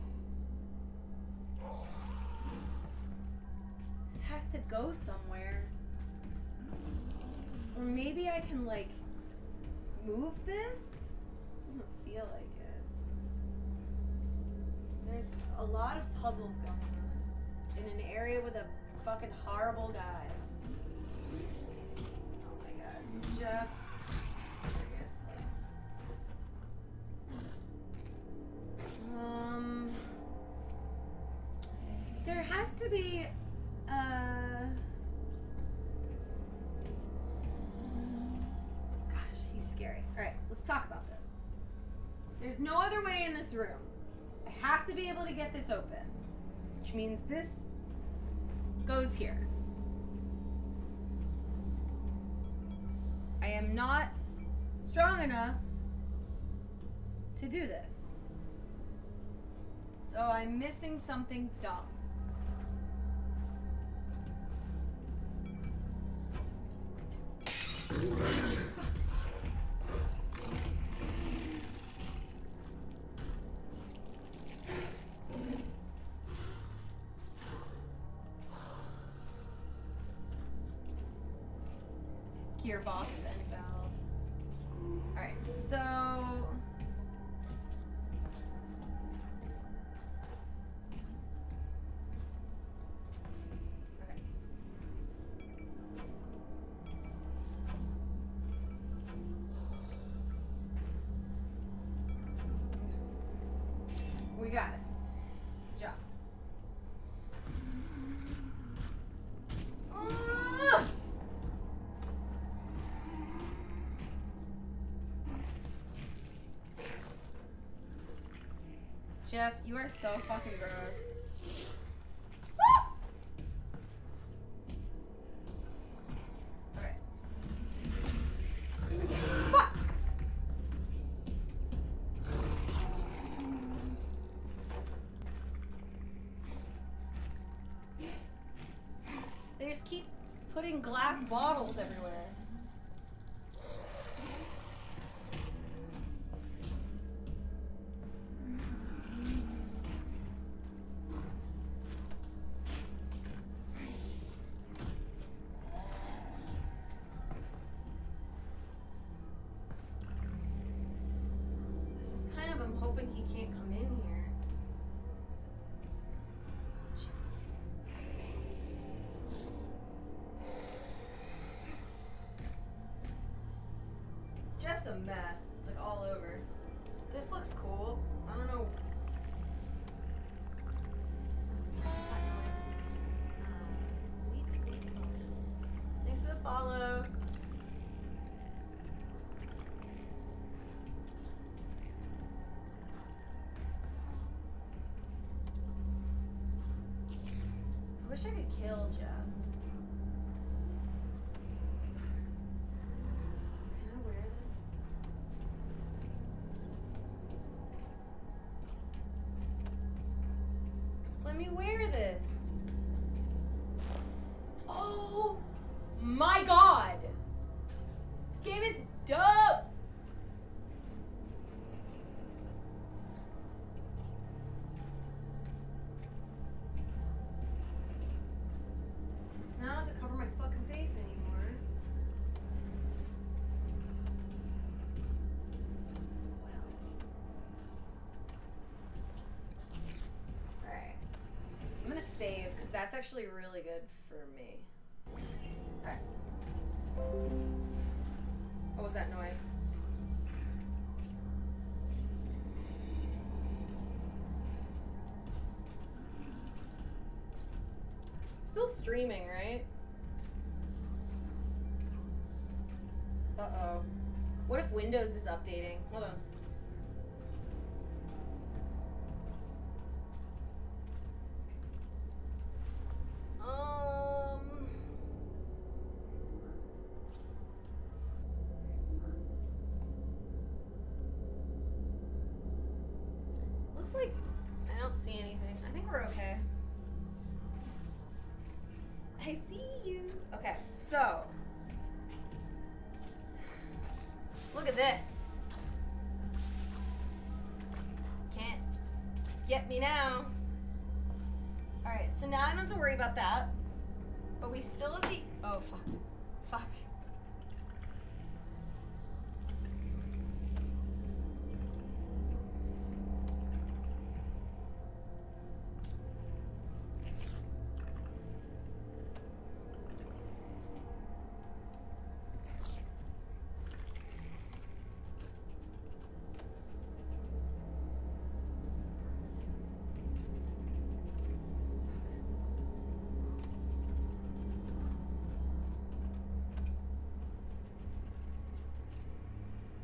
Speaker 1: Be. Uh. Gosh, he's scary. Alright, let's talk about this. There's no other way in this room. I have to be able to get this open. Which means this goes here. I am not strong enough to do this. So I'm missing something dumb. Gearbox Jeff, you are so fucking gross. They just keep putting glass bottles everywhere. Wish I could kill Jeff. That's actually really good for me. Okay. What was that noise? Still streaming, right? Uh oh. What if Windows is updating? Hold on.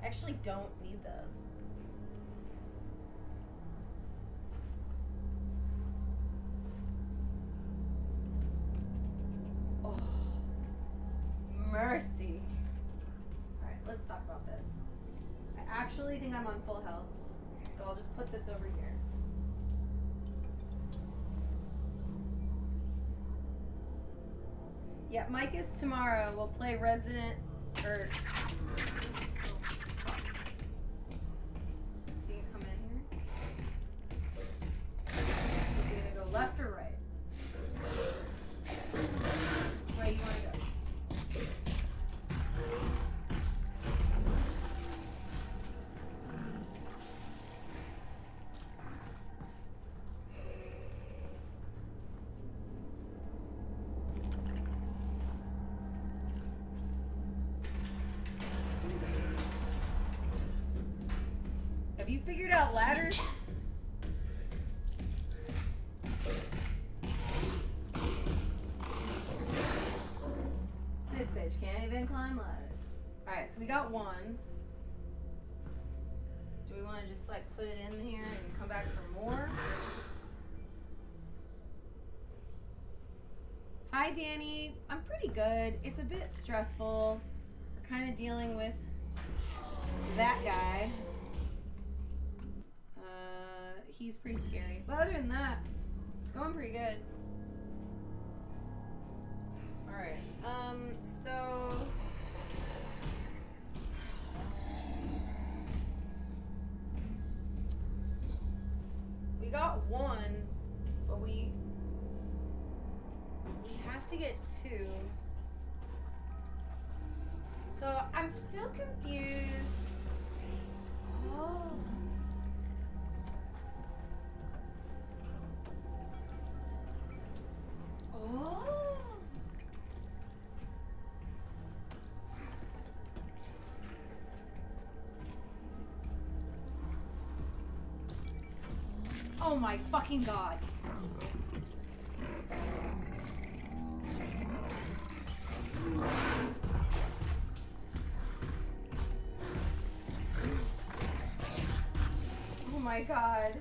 Speaker 1: Actually don't need those. Oh, mercy. Alright, let's talk about this. I actually think I'm on full health, so I'll just put this over here. Yeah, Mike is tomorrow. We'll play Resident or Is got one. Do we want to just like put it in here and come back for more? Hi, Danny. I'm pretty good. It's a bit stressful. We're kind of dealing with that guy. Uh, he's pretty scary. But other than that, it's going pretty good. Got one, but we. We have to get two. So I'm still confused. Oh. My fucking god. Oh my god.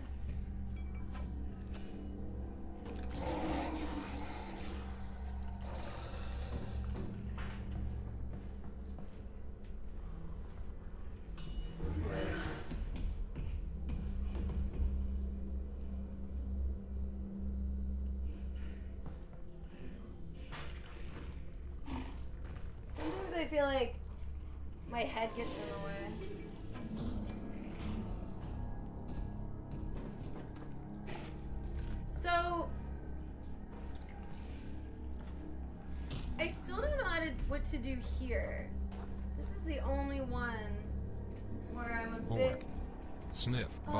Speaker 1: Feel like my head gets in the way. So I still don't know how to, what to do here. This is the only one where I'm a
Speaker 8: Borg.
Speaker 1: bit.
Speaker 8: Sniff.
Speaker 1: Oh,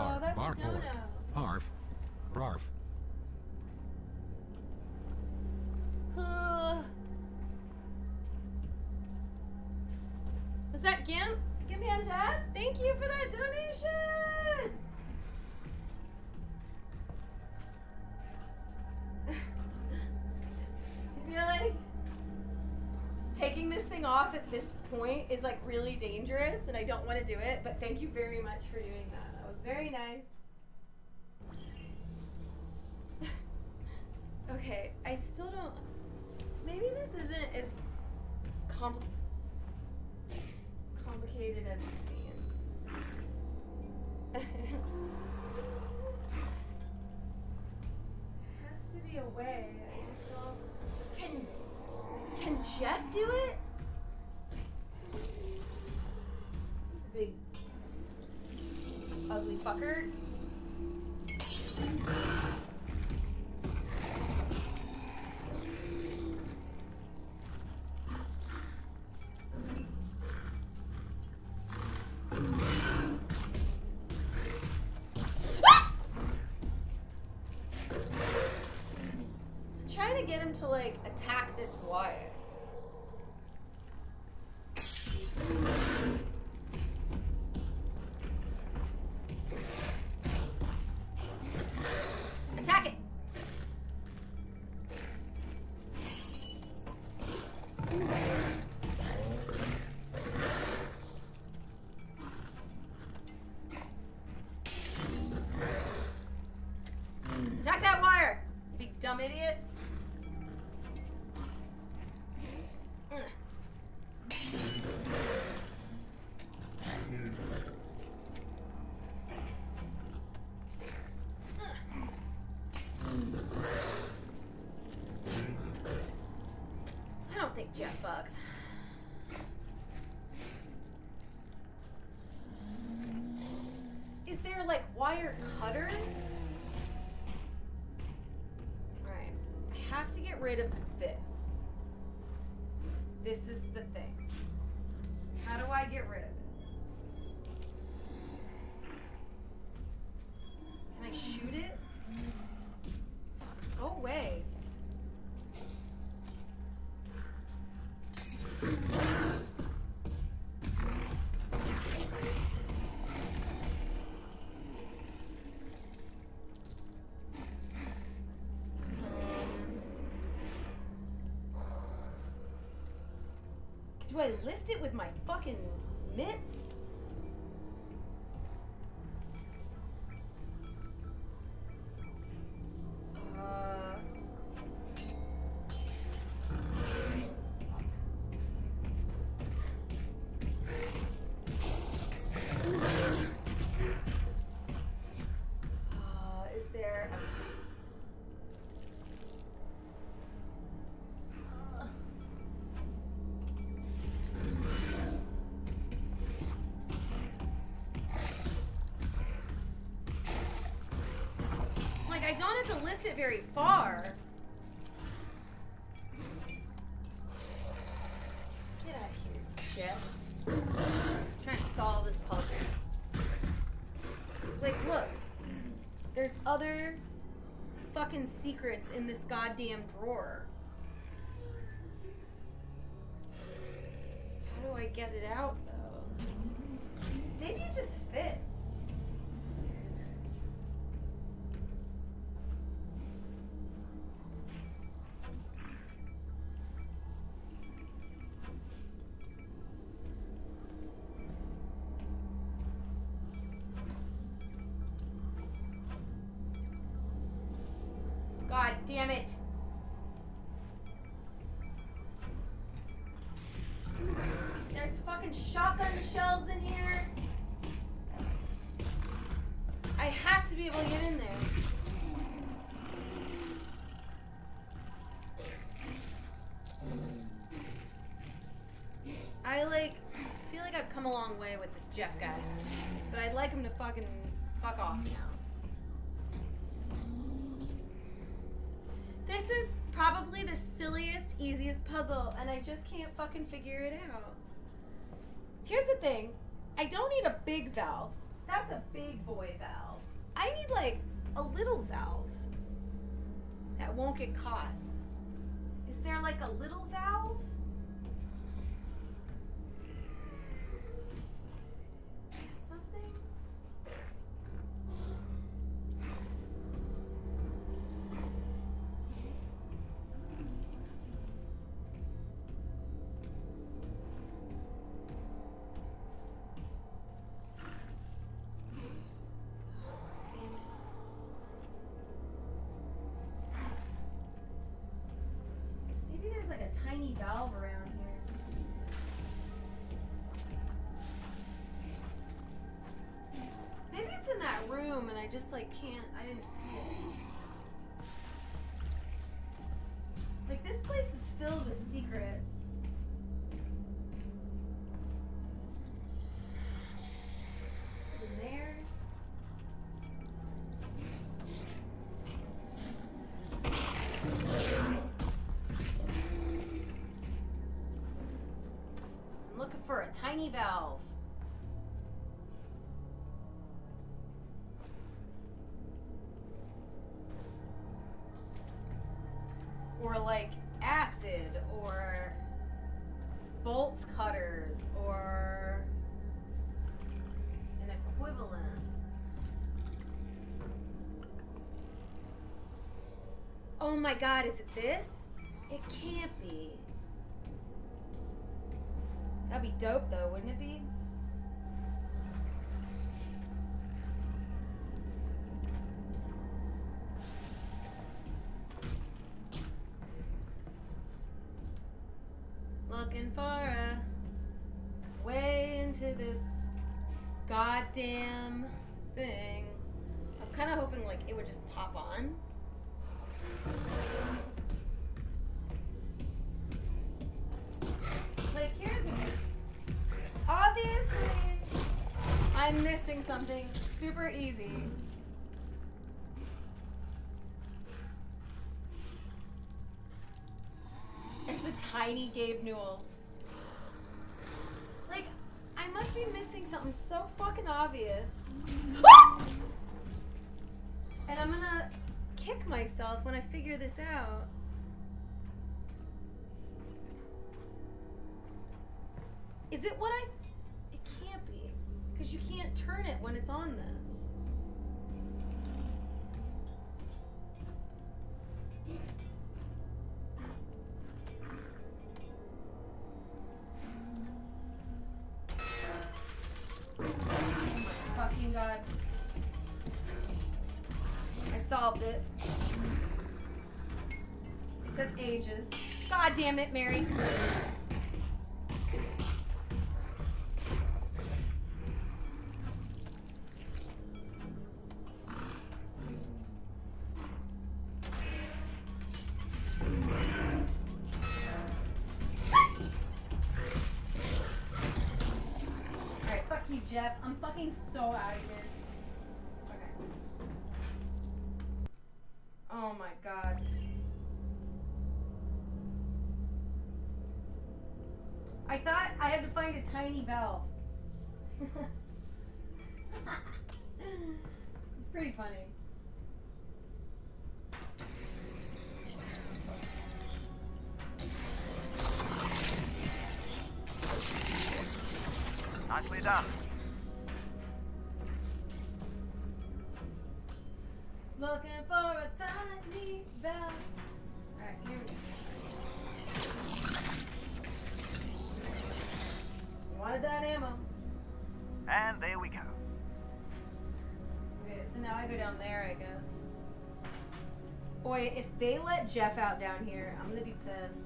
Speaker 1: at this point is like really dangerous and I don't want to do it, but thank you very much for doing that. That was very nice. Get him to like attack this wire. Jeff fucks. Is there like wire cutters? Alright. I have to get rid of Do I lift it with my fucking don't have to lift it very far. Get out of here, Jeff. I'm trying to solve this puzzle. Like, look. There's other fucking secrets in this goddamn drawer. How do I get it out, though? Maybe it just fits. I've come a long way with this Jeff guy, but I'd like him to fucking fuck off now. This is probably the silliest, easiest puzzle, and I just can't fucking figure it out. Here's the thing I don't need a big valve. That's a big boy valve. I need like a little valve that won't get caught. Is there like a little valve? Tiny valve around here. Maybe it's in that room and I just like can't, I didn't tiny valve. Or like acid or bolt cutters or an equivalent. Oh my god, is it this? It can't be. That'd be dope though, wouldn't it be? Missing something super easy. There's a tiny Gabe Newell. Like, I must be missing something so fucking obvious. and I'm gonna kick myself when I figure this out. Is it what I. Because you can't turn it when it's on this. Fucking god. I solved it. It took ages. God damn it, Mary. Tiny valve. it's pretty funny.
Speaker 5: Nicely done.
Speaker 1: Down there, I guess. Boy, if they let Jeff out down here, I'm gonna be pissed.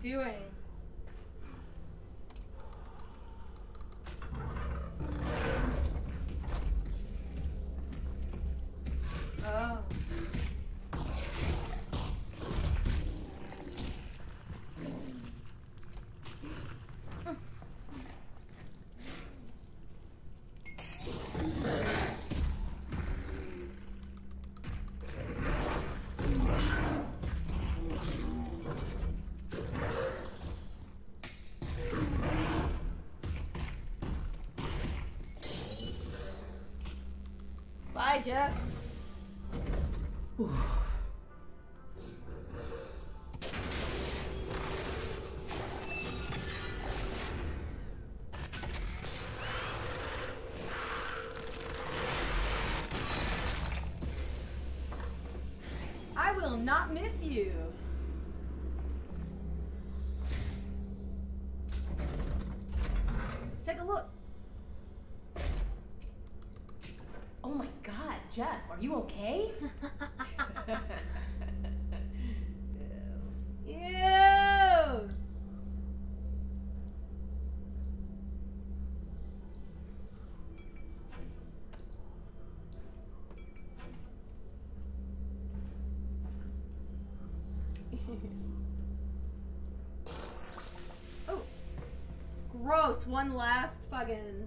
Speaker 1: Doing? Oh. Bye, Jeff,
Speaker 4: are you okay?
Speaker 1: Ew. oh. Gross. One last fucking.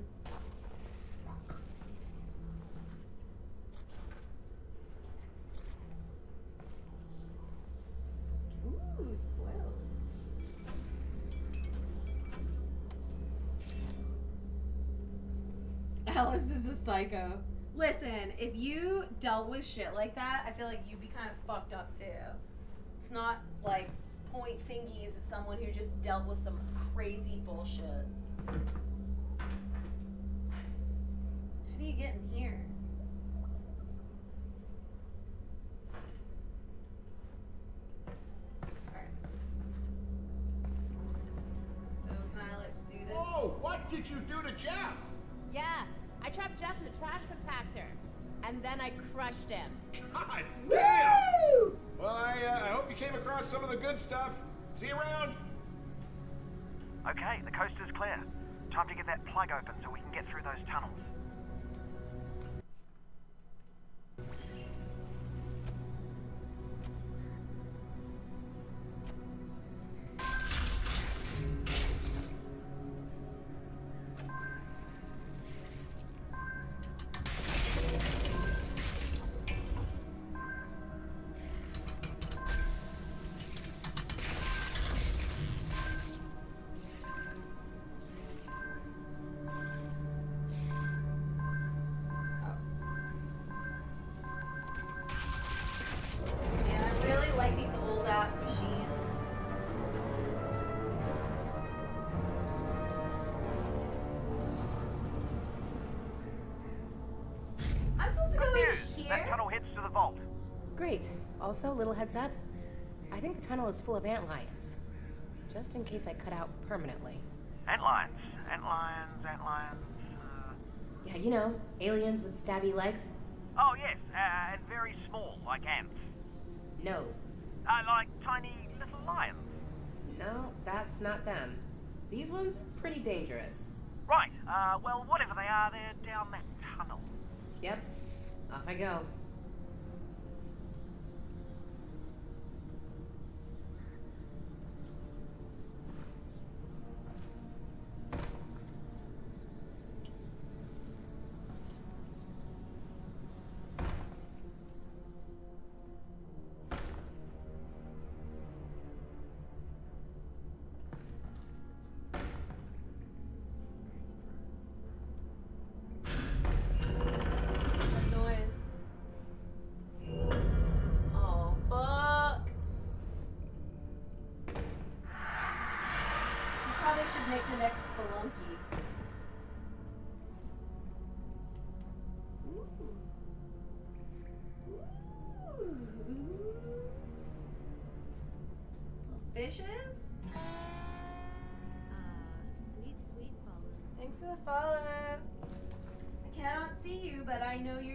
Speaker 1: Dealt with shit like that, I feel like you'd be kind of fucked up too. It's not like point fingies at someone who just dealt with some crazy bullshit. How do you get in here? Alright. So can I like do this?
Speaker 6: Whoa, what did you do to Jeff?
Speaker 9: Yeah, I trapped Jeff in the trash compactor. And then I crushed him.
Speaker 6: God damn! Well, I, uh, I hope you came across some of the good stuff. See you around.
Speaker 4: Also, little heads up. I think the tunnel is full of ant lions. Just in case I cut out permanently. Ant lions.
Speaker 5: Antlions. Antlions, antlions. Uh...
Speaker 4: Yeah, you know, aliens with stabby legs.
Speaker 5: Oh, yes, uh, and very small, like ants.
Speaker 4: No.
Speaker 5: Uh, like tiny little lions.
Speaker 4: No, that's not them. These ones are pretty dangerous.
Speaker 5: Right, uh, well, whatever they are, they're down that tunnel.
Speaker 4: Yep. Off I go.
Speaker 1: Make the next spelunky. Little fishes?
Speaker 7: Ah, sweet, sweet follows.
Speaker 1: Thanks for the follow. I cannot see you, but I know you're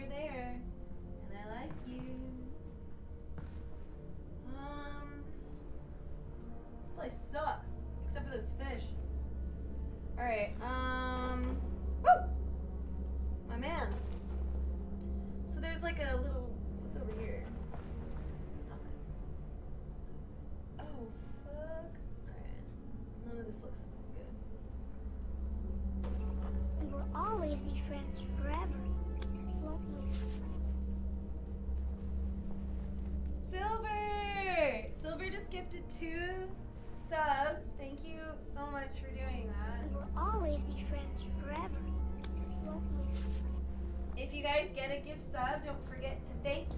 Speaker 1: two subs. Thank you so much for doing that.
Speaker 3: We will always be friends forever.
Speaker 1: If you guys get a gift sub, don't forget to thank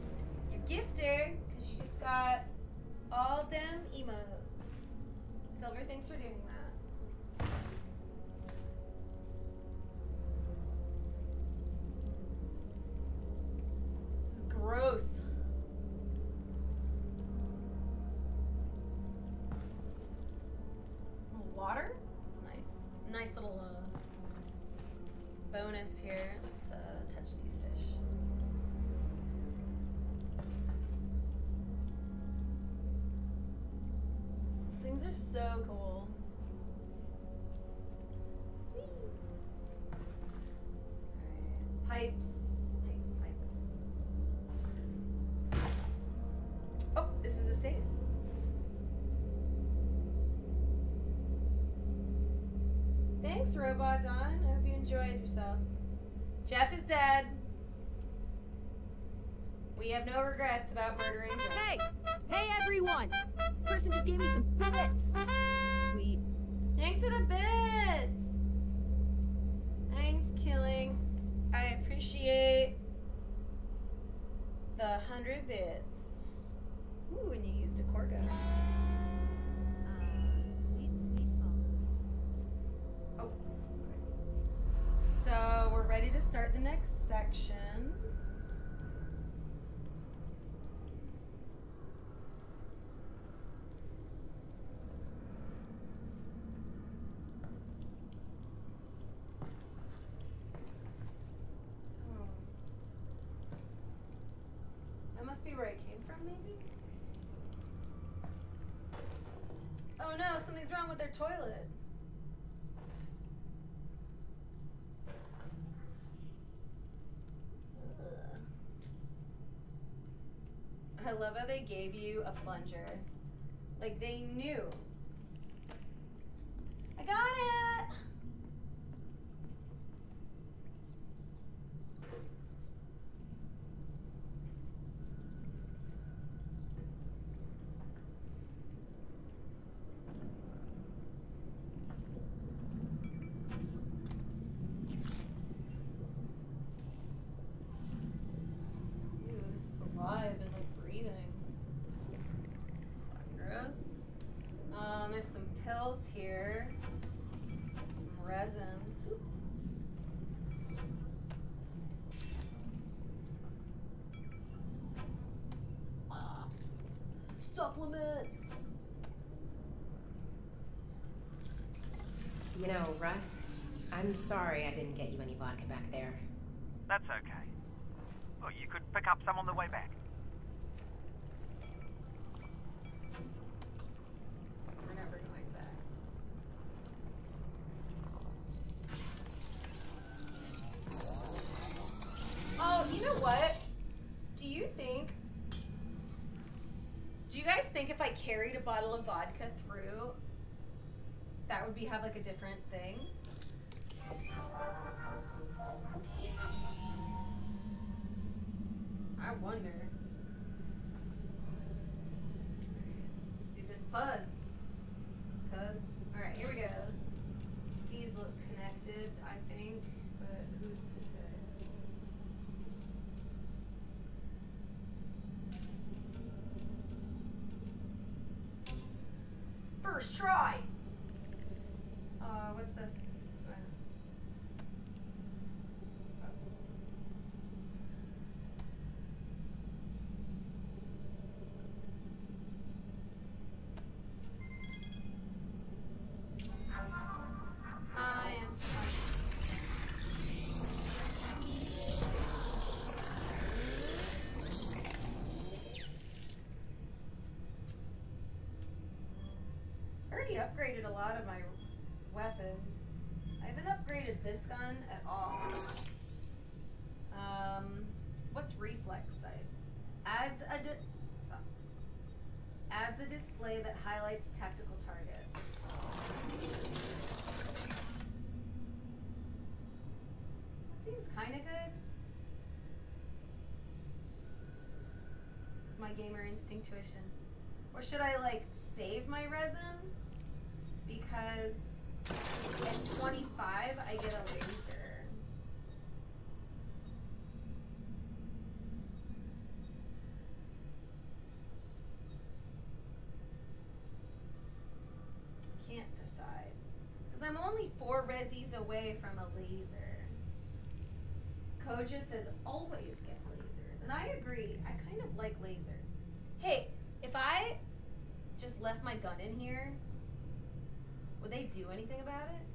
Speaker 1: your gifter because you just got all them emotes. Silver, thanks for doing that. Thanks, Robot Don. I hope you enjoyed yourself. Jeff is dead. We have no regrets about murdering Jeff.
Speaker 7: Hey! Hey, everyone! This person just gave me some bits! Sweet.
Speaker 1: Thanks for the bits! Toilet. Ugh. I love how they gave you a plunger. Like they knew. I got it! Ew, this is alive and like breathing. It's fucking gross. Um, there's some pills here. Some resin. Ah. Supplements.
Speaker 4: You know, Russ, I'm sorry I didn't get you any vodka back there.
Speaker 5: That's okay. Well, you could pick up some on the way back.
Speaker 1: We're never going back. Oh, you know what? Do you think? Do you guys think if I carried a bottle of vodka through, that would be have like a different thing? I wonder. Let's do this puzz. Upgraded a lot of my weapons. I haven't upgraded this gun at all. Um, what's reflex sight? Adds a di- stop. Adds a display that highlights tactical targets. Seems kind of good. It's my gamer instinct tuition. Or should I like save my resin? Because at 25 I get a laser. Can't decide. Because I'm only four resis away from a laser. Koja says always get lasers. And I agree. I kind of like lasers. Hey, if I just left my gun in here, would they do anything about it?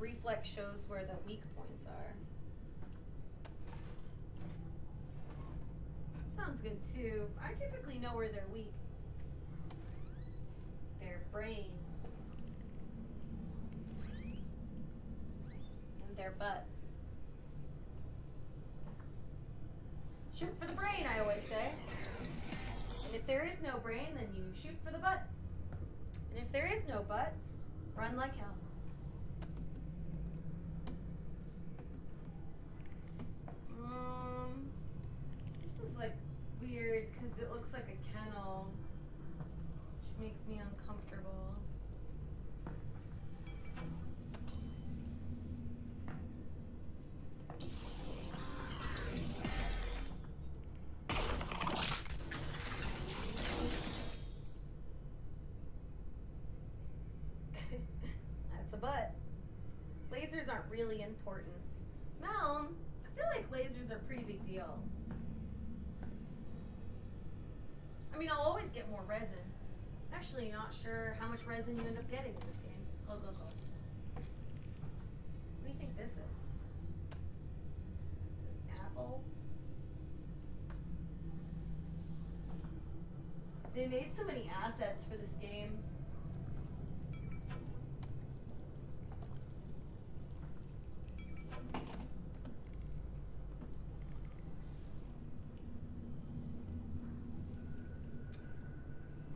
Speaker 1: Reflex shows where the weak points are. Sounds good too. I typically know where they're weak. Their brains. And their butts. Shoot for the brain, I always say. And if there is no brain, then you shoot for the butt. And if there is no butt, run like hell. Um, this is like weird because it looks like a kennel, which makes me uncomfortable. That's a butt. Lasers aren't really important. Mel, I feel like lasers are a pretty big deal. I mean, I'll always get more resin. Actually, not sure how much resin you end up getting in this game. Oh, go, go. What do you think this is? It's an apple. They made so many assets for this game.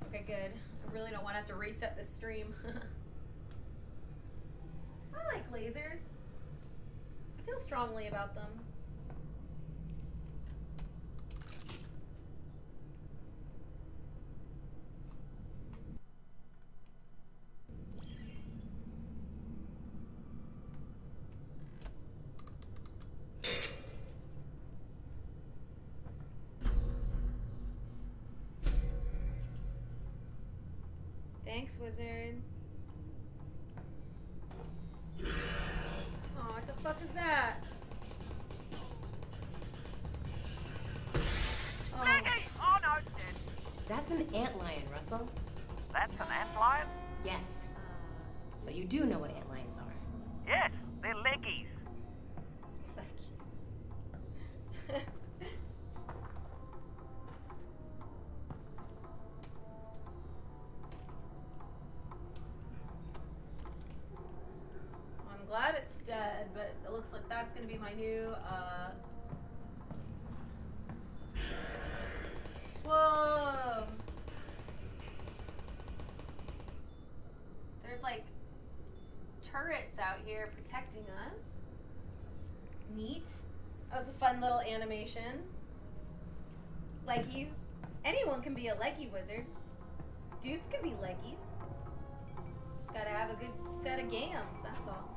Speaker 1: Okay, good. Really don't want to have to reset the stream. I like lasers. I feel strongly about them. Thanks, wizard. Oh, what the fuck is that? Oh,
Speaker 10: Oh no.
Speaker 4: That's an antlion, Russell.
Speaker 10: That's an antlion?
Speaker 4: Yes. Uh, so you do know what
Speaker 1: my new, uh... Whoa! There's like turrets out here protecting us. Neat. That was a fun little animation. Leggies. Anyone can be a leggy wizard. Dudes can be leggies. Just gotta have a good set of gams, that's all.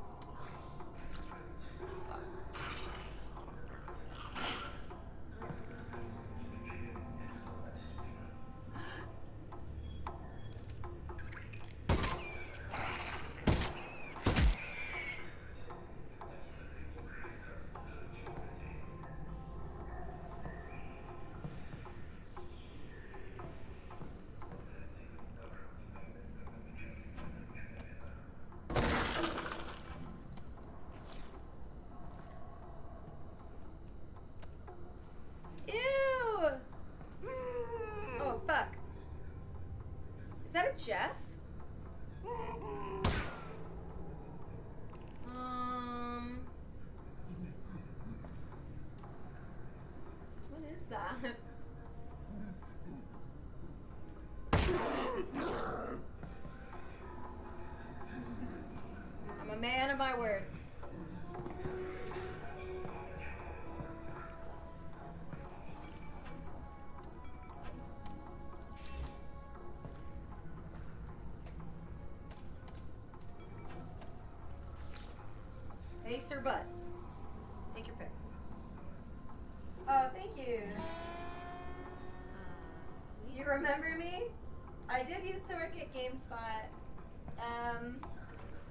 Speaker 1: Jeff. Face or butt? Take your pick. Oh, thank you. You remember me? I did used to work at GameSpot. Um,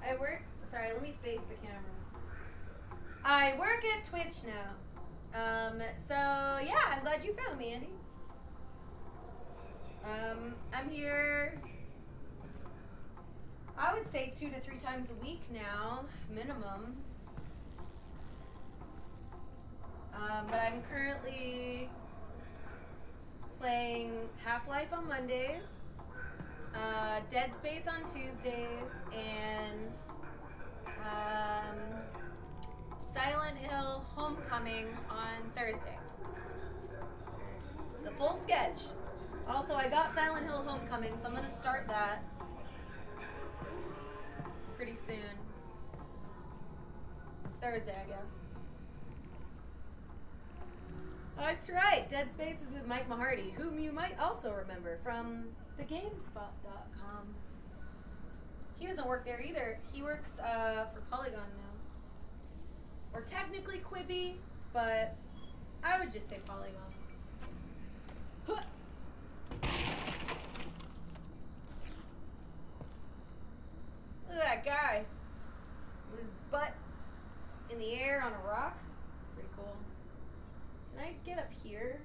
Speaker 1: I work. Sorry, let me face the camera. I work at Twitch now. Um, so yeah, I'm glad you found me, Andy. Um, I'm here. I would say two to three times a week now, minimum. Half Life on Mondays, uh, Dead Space on Tuesdays, and um, Silent Hill Homecoming on Thursdays. It's a full sketch. Also, I got Silent Hill Homecoming, so I'm going to start that pretty soon. It's Thursday, I guess. That's right. Dead Space is with Mike Mahardy, whom you might also remember from thegamespot.com. He doesn't work there either. He works uh, for Polygon now. Or technically Quibi, but I would just say Polygon. Look at that guy. With his butt in the air on a rock. Up here?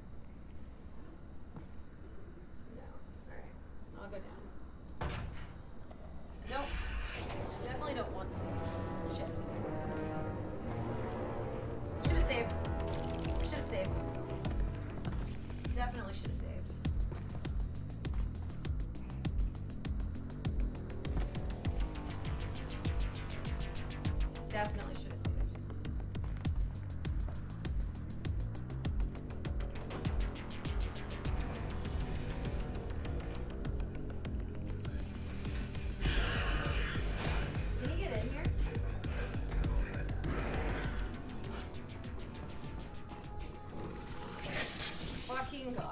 Speaker 1: Fucking god.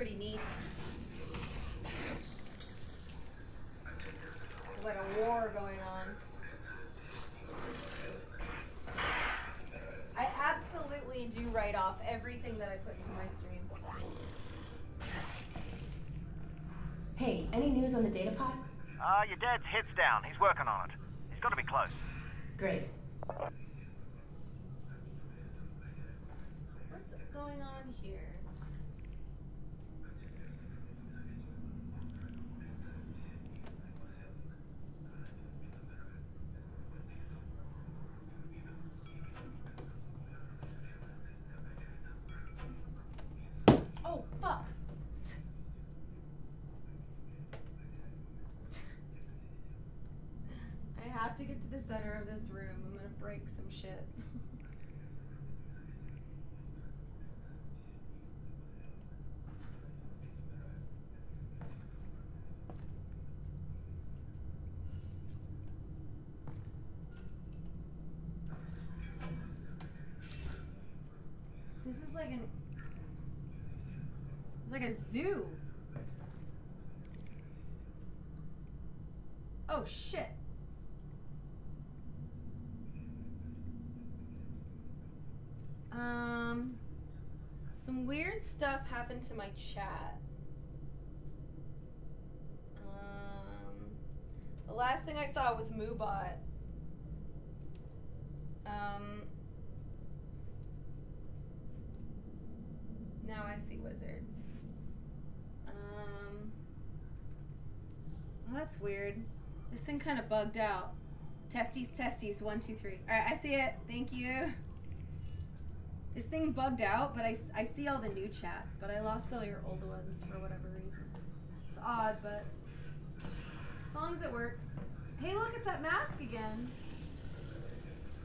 Speaker 1: Pretty neat. There's like a war going on. I absolutely do write off everything that I put into my stream.
Speaker 4: Hey, any news on the data pod?
Speaker 5: Uh, your dad's head's down. He's working on it. He's got to be close.
Speaker 4: Great.
Speaker 1: What's going on here? shit. this is like an it's like a zoo. Oh shit. Stuff happened to my chat. Um, the last thing I saw was Moobot. Um, now I see Wizard. Um, well, that's weird. This thing kind of bugged out. Testes, testes, one, two, three. All right, I see it. Thank you. This thing bugged out, but I, I see all the new chats, but I lost all your old ones for whatever reason. It's odd, but as long as it works. Hey, look, it's that mask again.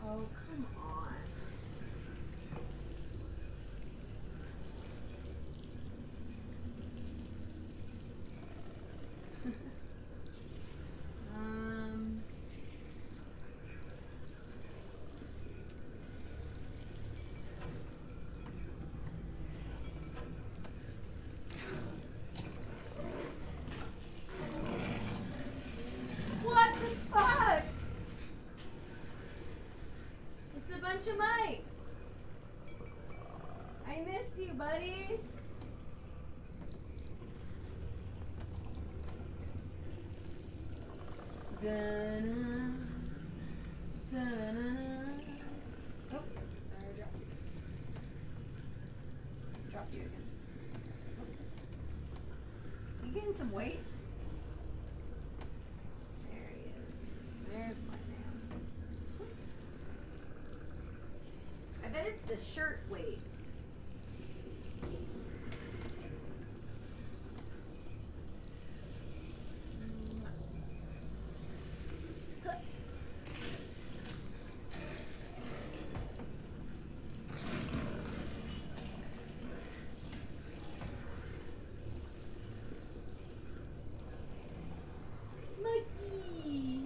Speaker 1: Oh, come on. um. What the fuck? It's a bunch of mics. I missed you, buddy. Da-na, da-na-na. Oh, sorry, I dropped you. Dropped you again. You gained some weight? There he is. There's my man. I bet it's the shirt weight. Mikey.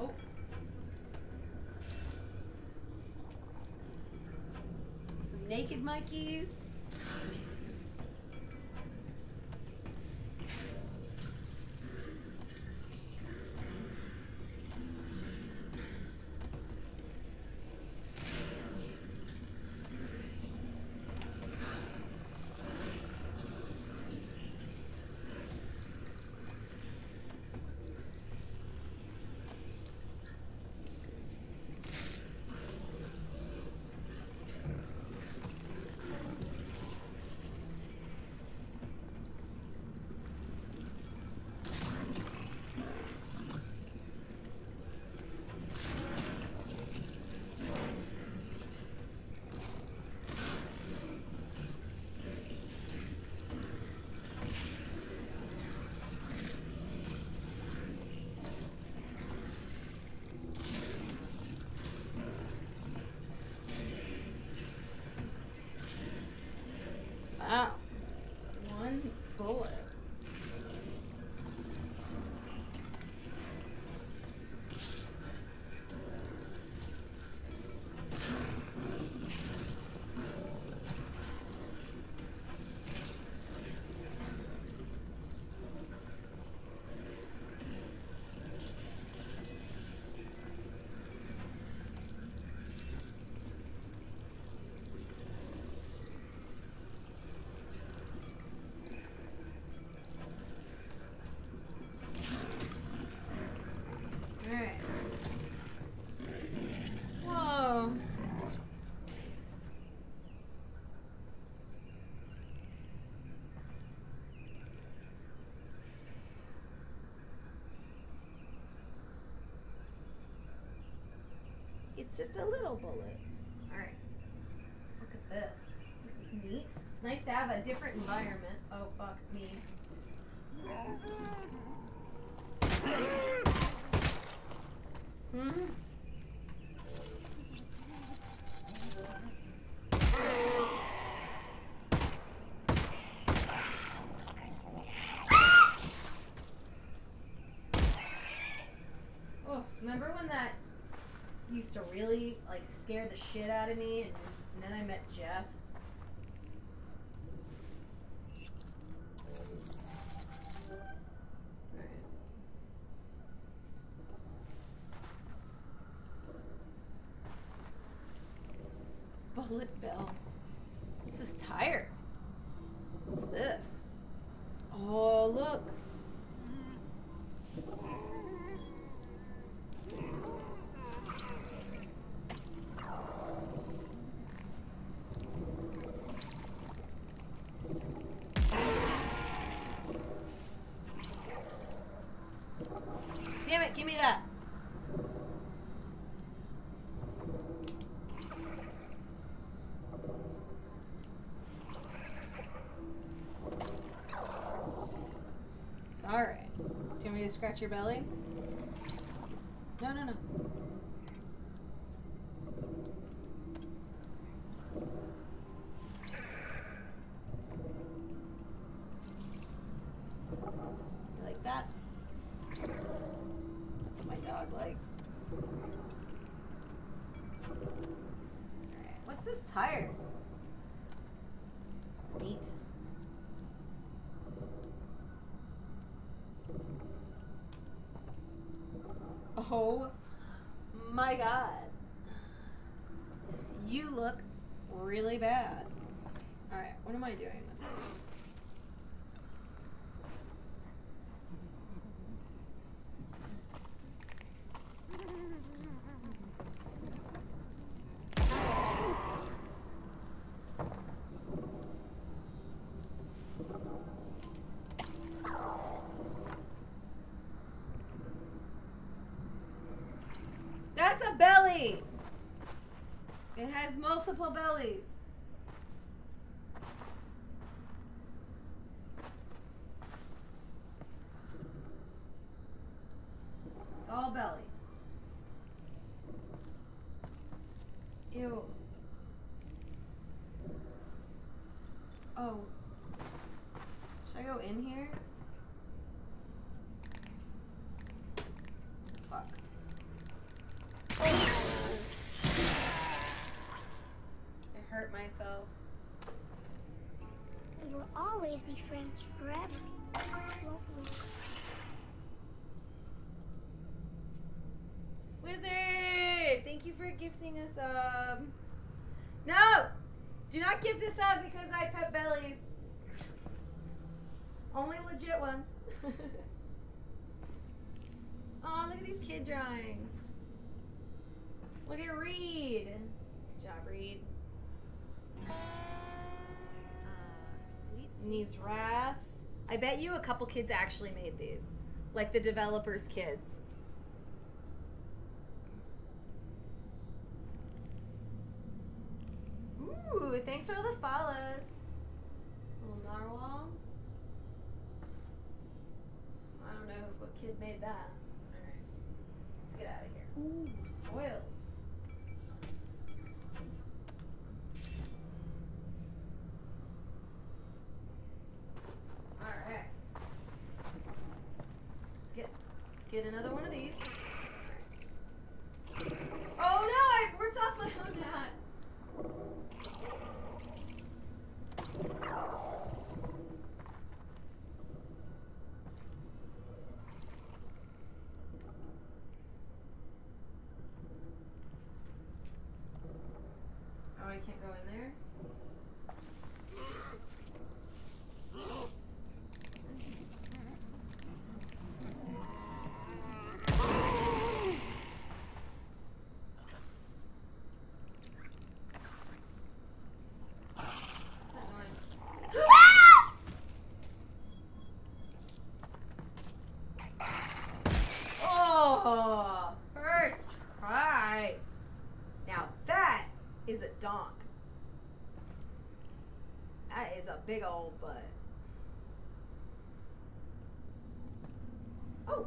Speaker 1: Oh. Some naked Mikeys. Wow. One bullet. Alright. Whoa. It's just a little bullet. Alright. Look at this. This is neat. It's nice to have a different environment. Oh, fuck me. Hmm? Oh, remember when that used to really like scare the shit out of me, and, then I met Jeff. Bullet bill. This is tire. What's this? Oh, look. Damn it, give me that. It's alright. Do you want me to scratch your belly? No, no, no. You like that? That's what my dog likes. Alright, what's this tire? It's neat. Oh my god. You look really bad. Alright, what am I doing with this? That's a belly! It has multiple bellies. It's all belly. Ew. Oh. Should I go in here? Fuck. I hurt myself.
Speaker 3: We will always be friends forever, won't we?
Speaker 1: Wizard! Thank you for gifting us um No! Do not gift us up because I pet bellies. Only legit ones. oh, look at these kid drawings. Look at Reed. Good job, Reed. And these rafts. I bet you a couple kids actually made these. Like the developers' kids. Ooh, thanks for all the follows. Little narwhal. I don't know what kid made that. Alright. Let's get out of here. Ooh, spoils. Alright. Let's get let's get another one of these. Oh no, I ripped off my own hat. Oh, I can't go in there? What's that noise? Oh, first try. Now that is a donk. That is a big old butt. Oh.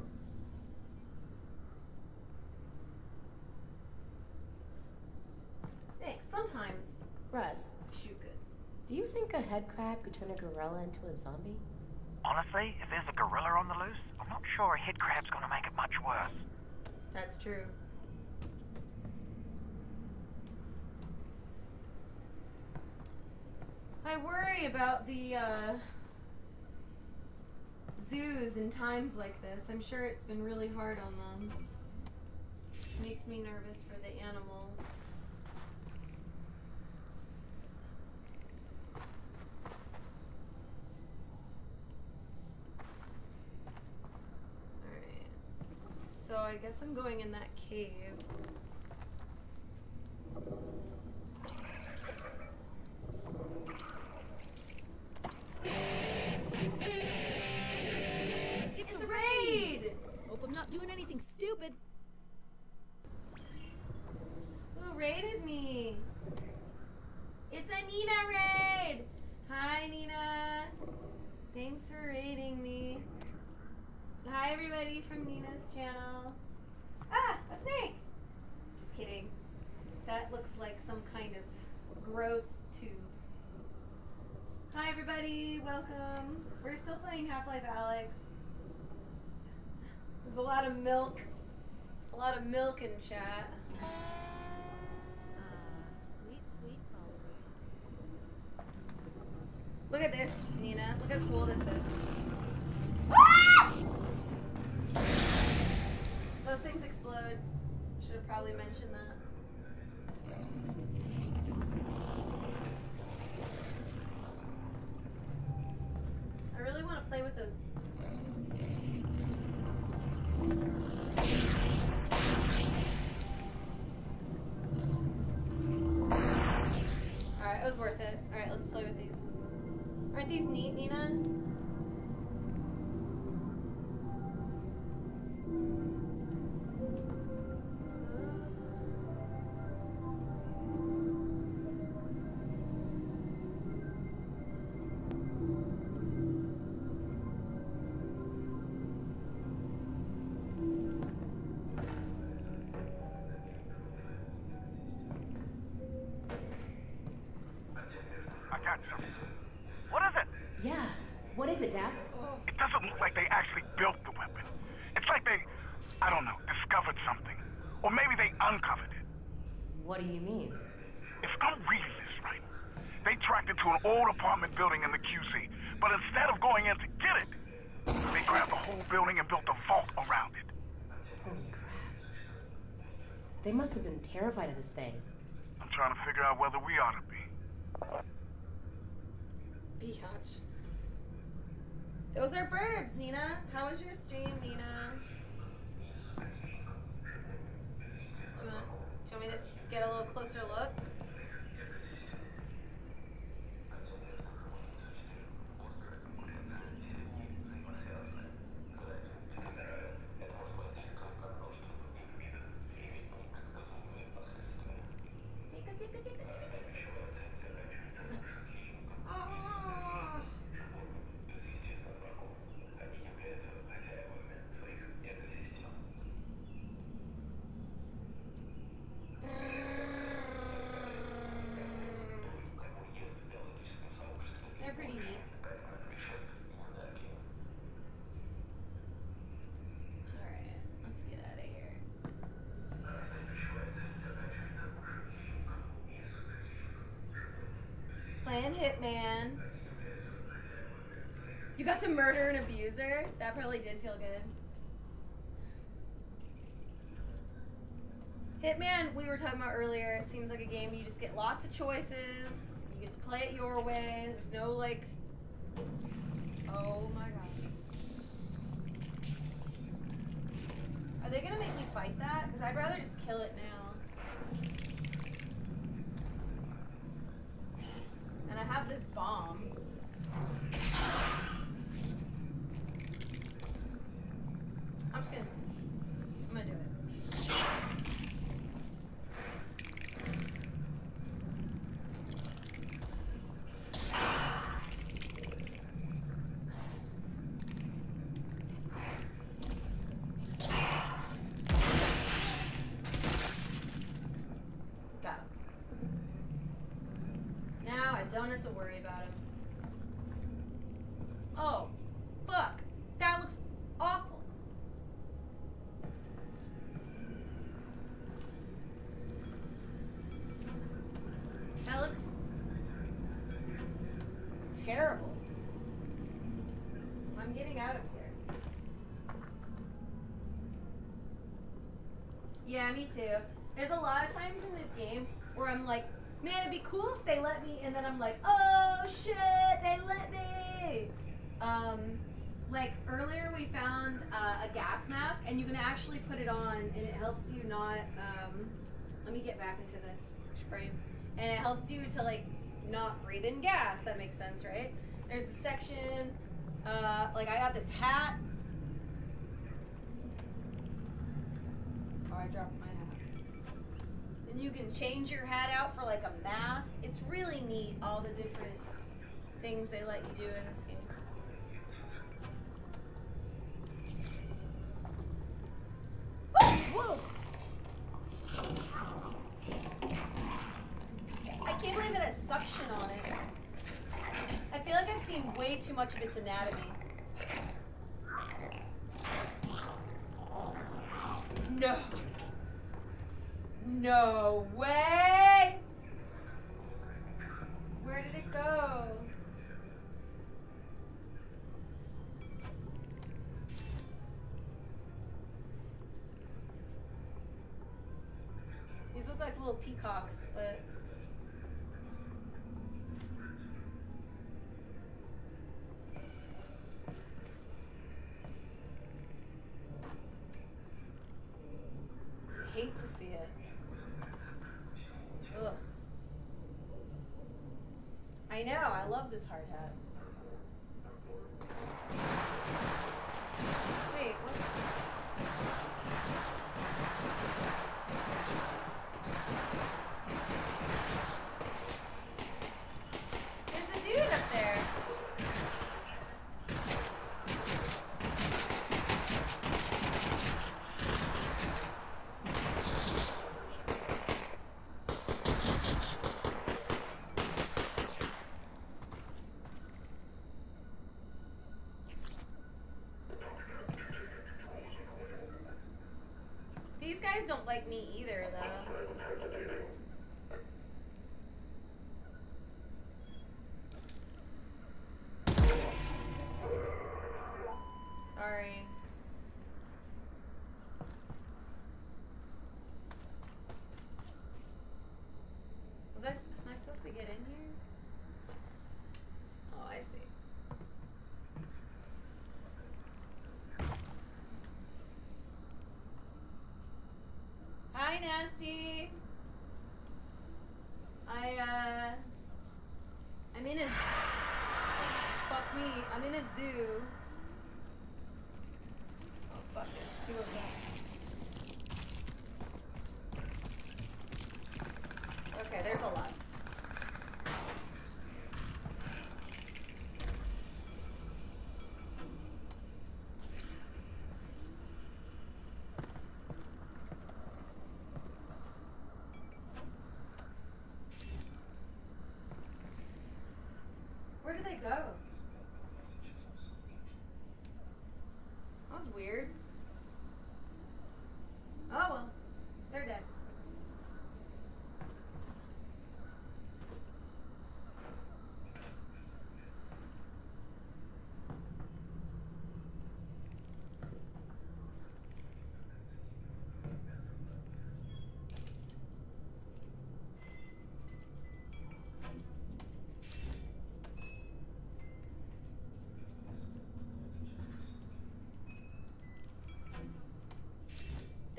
Speaker 1: Thanks. Sometimes
Speaker 4: Russ,
Speaker 1: shoot good.
Speaker 4: do you think a head crab could turn a gorilla into a zombie?
Speaker 5: Honestly, if there's a gorilla on the loose, I'm not sure a head crab's gonna make it much worse.
Speaker 1: That's true. I worry about the uh, zoos in times like this. I'm sure it's been really hard on them. It Makes me nervous for the animals. Alright. So I guess I'm going in that cave. Welcome. We're still playing Half Life Alyx. There's a lot of milk. A lot of milk in chat.
Speaker 7: Ah, sweet, sweet followers.
Speaker 1: Look at this, Nina. Look how cool this is. Ah! Those things explode. Should have probably mentioned that. I really want to play with those. Alright, it was worth it. Alright, let's play with these. Aren't these neat, Nina?
Speaker 4: Terrified of this thing.
Speaker 5: I'm trying to figure out whether we ought to be.
Speaker 1: Biatch. Those are birds, Nina. How was your stream, Nina? Do you want, do you want me to get a little closer look? Tika, tika, tika, tika. Ah. They're pretty neat. Alright, let's get out of here. Playing Hitman. You got to murder an abuser? That probably did feel good. Hitman, we were talking about earlier, it seems like a game you just get lots of choices. You get to play it your way. There's no like. Oh my god. Are they gonna make me fight that? Because I'd rather just kill it now. And I have this bomb. I'm just gonna. I'm gonna do it. Got him. Now I don't have to worry about him. Oh, fuck. That looks awful. That looks. terrible. I'm getting out of here. Yeah, me too. There's a lot of times in this game where I'm like, man, it'd be cool if they let me, and then I'm like, oh shit, they let me. Um, like earlier we found uh, a gas mask, and you can actually put it on, and it helps you not. Um, let me get back into this frame, and it helps you to like not breathe in gas. That makes sense, right? There's a section. Uh, like I got this hat. Oh, I dropped you can change your hat out for like a mask. It's really neat, all the different things they let you do in this game. I can't believe it has suction on it. I feel like I've seen way too much of its anatomy. No. No way! Where did it go? These look like little peacocks, but hate to see it. Ugh. I know, I love this hard hat. Wait, what's There's a dude up there. These guys don't like me either, though. Sorry. Was I? s- Am I supposed to get in here? Oh, I see. Nasty. I uh, I'm in a. Fuck me. I'm in a zoo. Oh fuck! There's two of them. Okay, there's a lot. Where did they go? That was weird. Oh well, they're dead.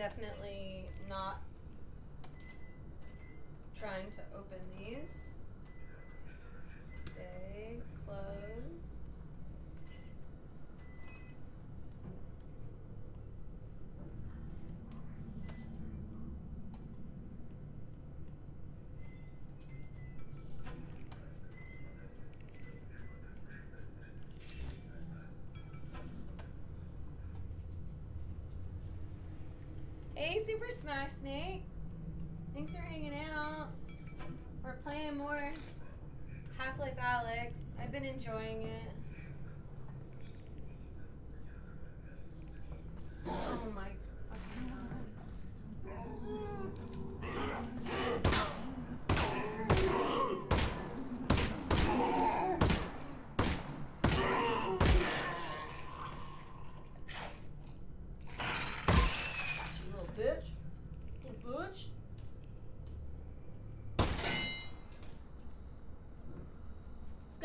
Speaker 1: Definitely not trying to open these. Hey, Super Smash Snake. Thanks for hanging out. We're playing more Half-Life Alyx. I've been enjoying it. Oh my fucking god.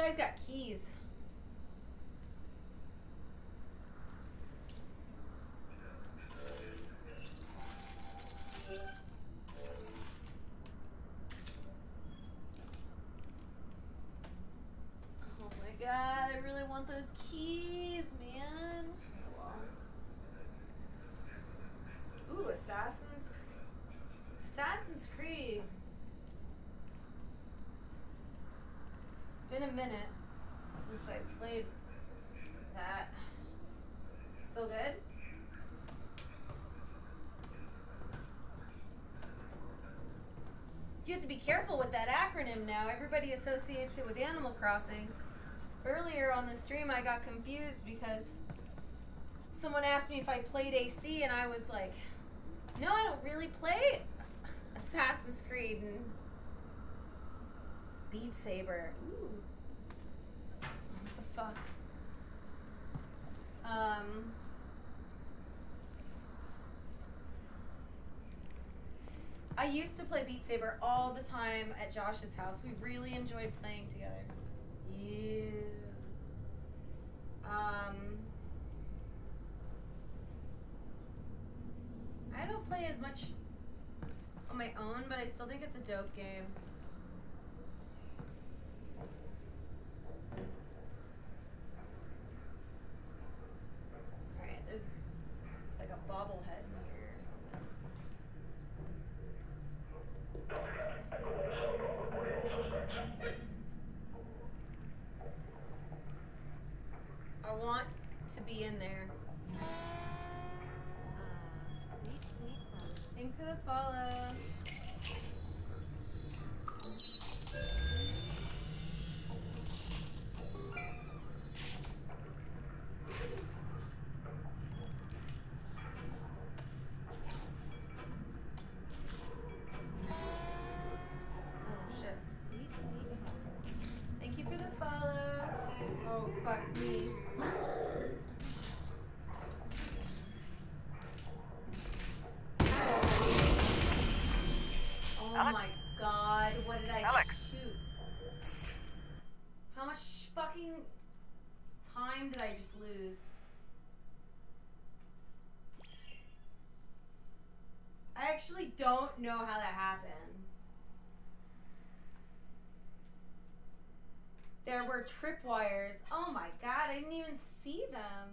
Speaker 1: guy's got keys. Oh my god, I really want those keys, man. Ooh, Assassin's Assassin's Creed. It's been a minute since I played that. Still good? You have to be careful with that acronym now. Everybody associates it with Animal Crossing. Earlier on the stream, I got confused because someone asked me if I played AC, and I was like, no, I don't really play Assassin's Creed and Beat Saber. Ooh. What the fuck? Um. I used to play Beat Saber all the time at Josh's house. We really enjoyed playing together. Yeah. Um. I don't play as much on my own, but I still think it's a dope game. Fuck me. Oh my god, what did I
Speaker 10: Alex?
Speaker 1: shoot? How much fucking time did I just lose? I actually don't know how that happened. There were tripwires. Oh my god, I didn't even see them.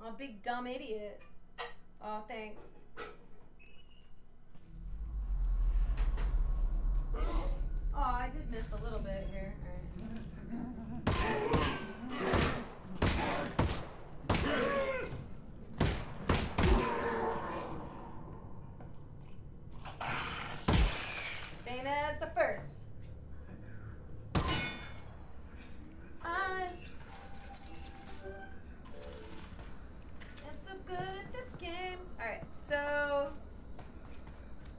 Speaker 1: I'm a big dumb idiot. Oh, thanks. Oh, I did miss a little bit here. Alright. Same as the first. I am so good at this game. Alright, so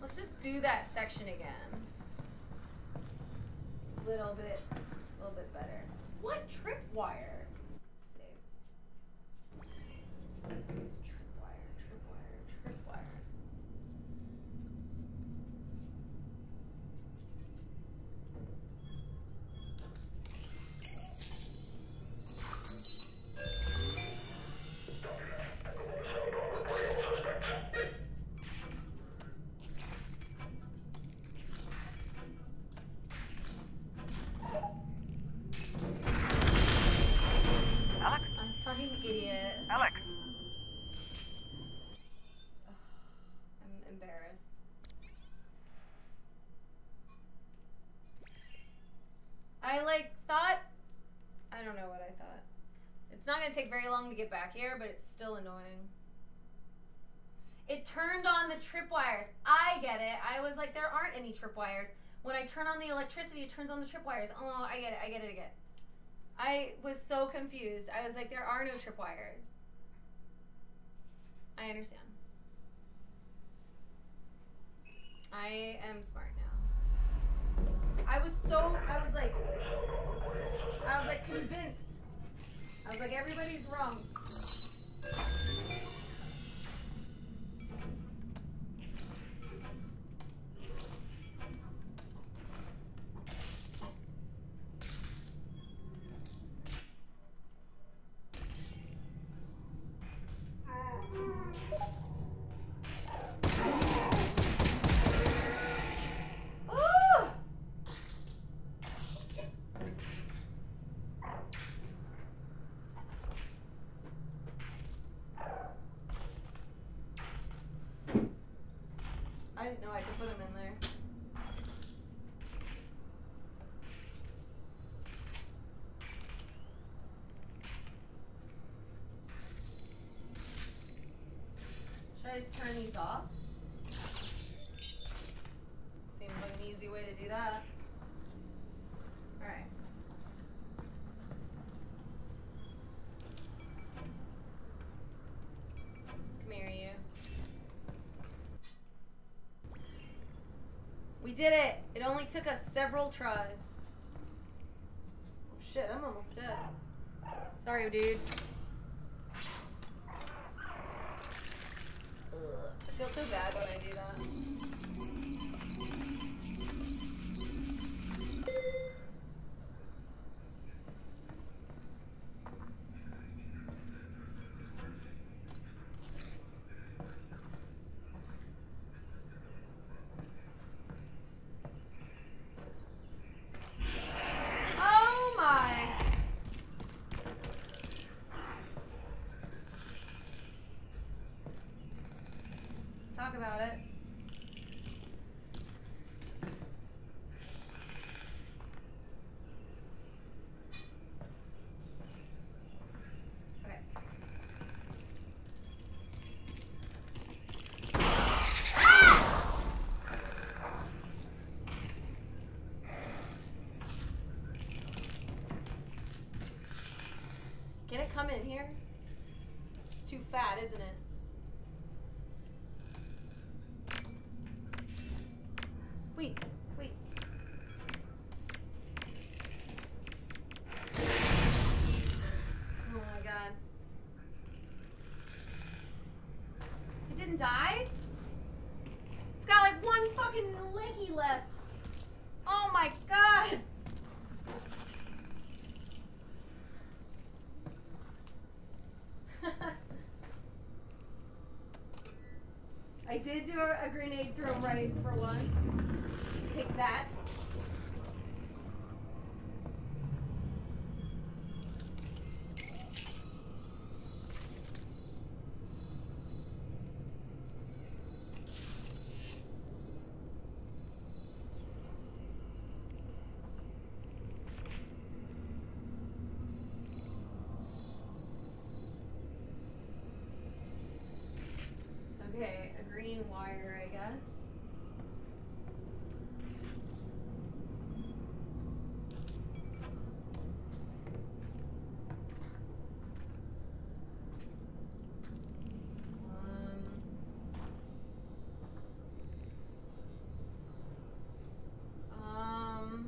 Speaker 1: let's just that again. Little bit, Not gonna take very long to get back here, but it's still annoying. It turned on the tripwires. I get it. I was like, there aren't any tripwires. When I turn on the electricity, it turns on the tripwires. Oh, I get it. I get it again. I was so confused. I was like, there are no tripwires. I understand. I am smart now. I was so I was like I was like convinced I was like, everybody's wrong. Ooh! I didn't know I could put him in there. Just turn these off? Seems like an easy way to do that. Alright. Come here, you. We did it! It only took us several tries. Oh shit, I'm almost dead. Sorry, dude. Ugh. I feel so bad when I do that. Oh my! Talk about it. Okay. Come in here? It's too fat, isn't it? Wait, wait. Oh my god. It didn't die? It's got like one fucking leggy left. Oh my god. I did do a, a grenade throw right for once. Take that. Okay, a green wire, I guess. Um. Um.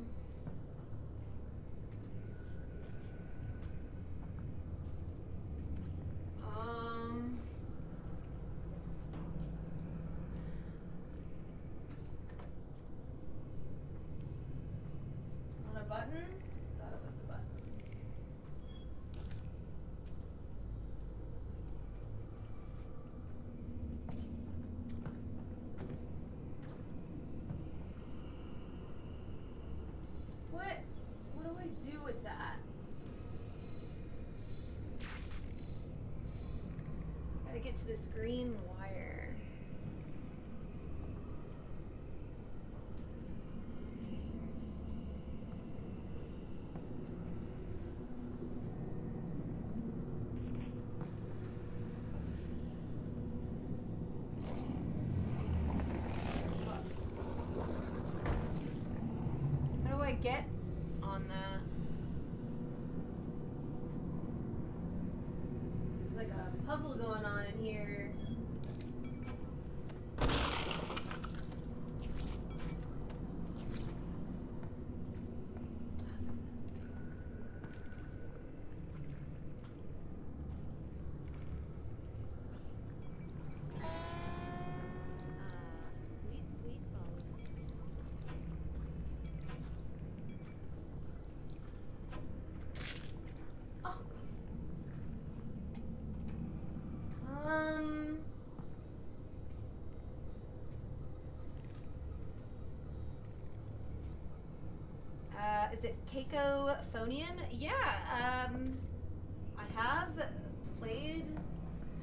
Speaker 1: Um. It's not a button? Thought it was a button. What? What do I do with that? Gotta get to this green wire. Get on that? There's like a puzzle going on in here. Is it Keiko Phonian? Yeah, um, I have played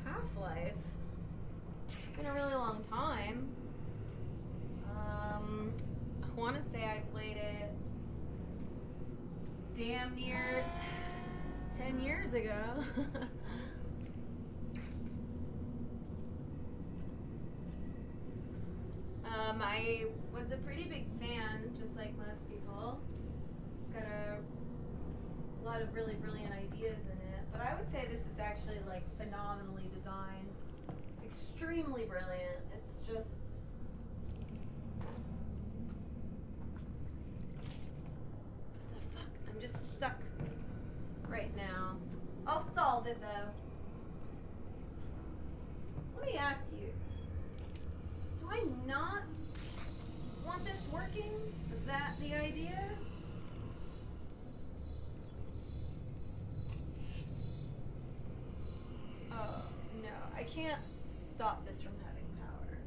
Speaker 1: Half Life. It's been a really long time. Um, I want to say I played it damn near 10 years ago. um, I was a pretty big fan, just like most people. It's got a lot of really brilliant ideas in it, but I would say this is actually like phenomenally designed. It's extremely brilliant. It's just What the fuck? I'm just stuck right now. I'll solve it though. Let me ask you. Do I not want this working? Is that the idea? Oh, no. I can't stop this from having power.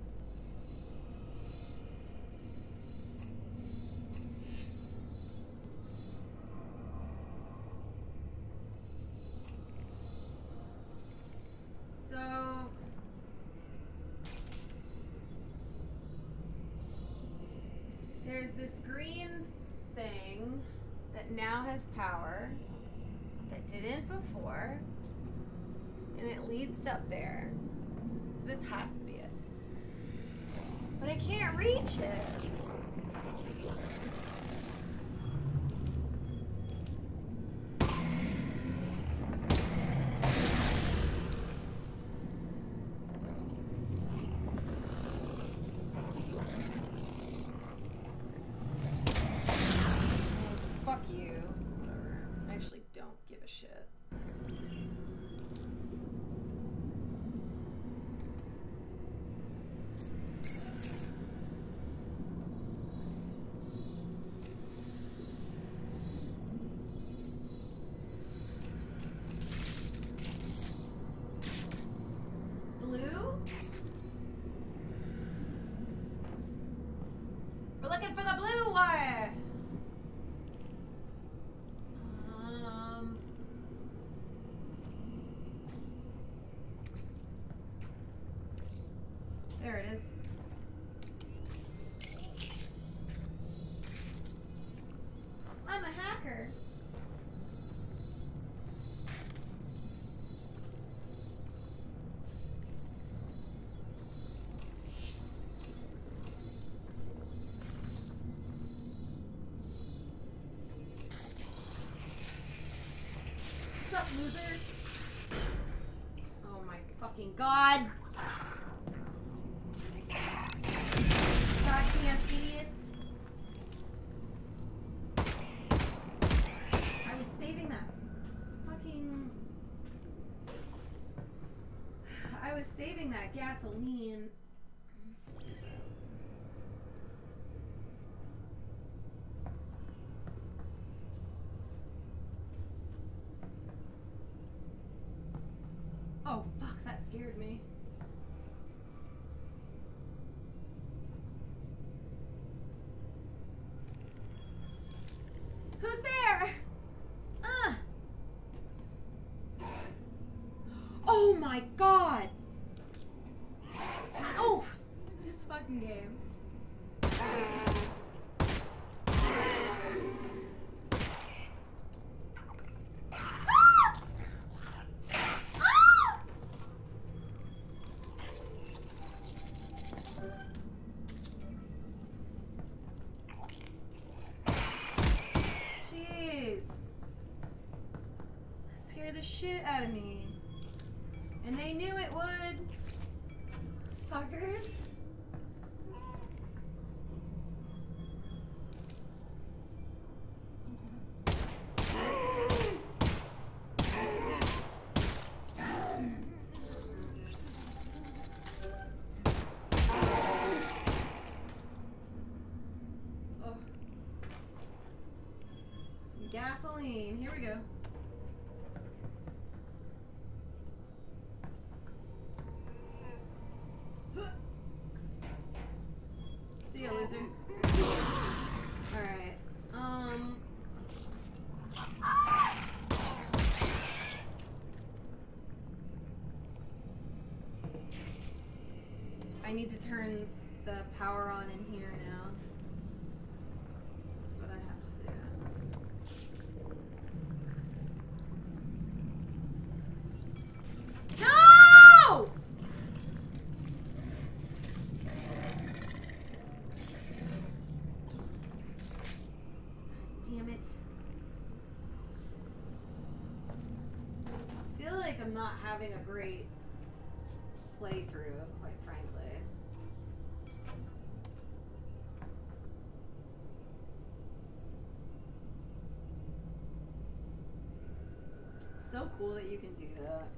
Speaker 1: So there's this green thing that now has power that didn't before, and it leads up there. So this has to be it. But I can't reach it. Fuck you. Whatever. I actually don't give a shit. Blue? We're looking for the blue wire. Um. There it is. I'm a hacker. What's up, losers? Oh my fucking god! Goddamn idiots! I was saving that fucking. I was saving that gasoline. Oh fuck, that scared me. Who's there? Ugh. Oh my god! Oh! This fucking game. Jeez. Scared the shit out of me. They knew it would. Fuckers. Gasoline. Here we go. See ya, loser. Alright. Um. Need to turn the power on in here now. That's what I have to do. No! Damn it. I feel like I'm not having a great playthrough, quite frankly. It's so cool that you can do that.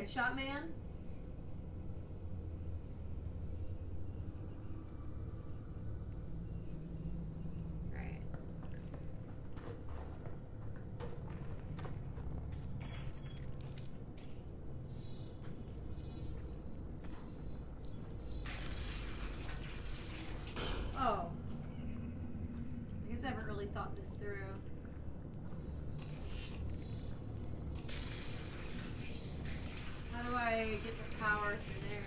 Speaker 1: Headshot man? Right. Oh. I guess I haven't really thought this through. How do I get the power through there?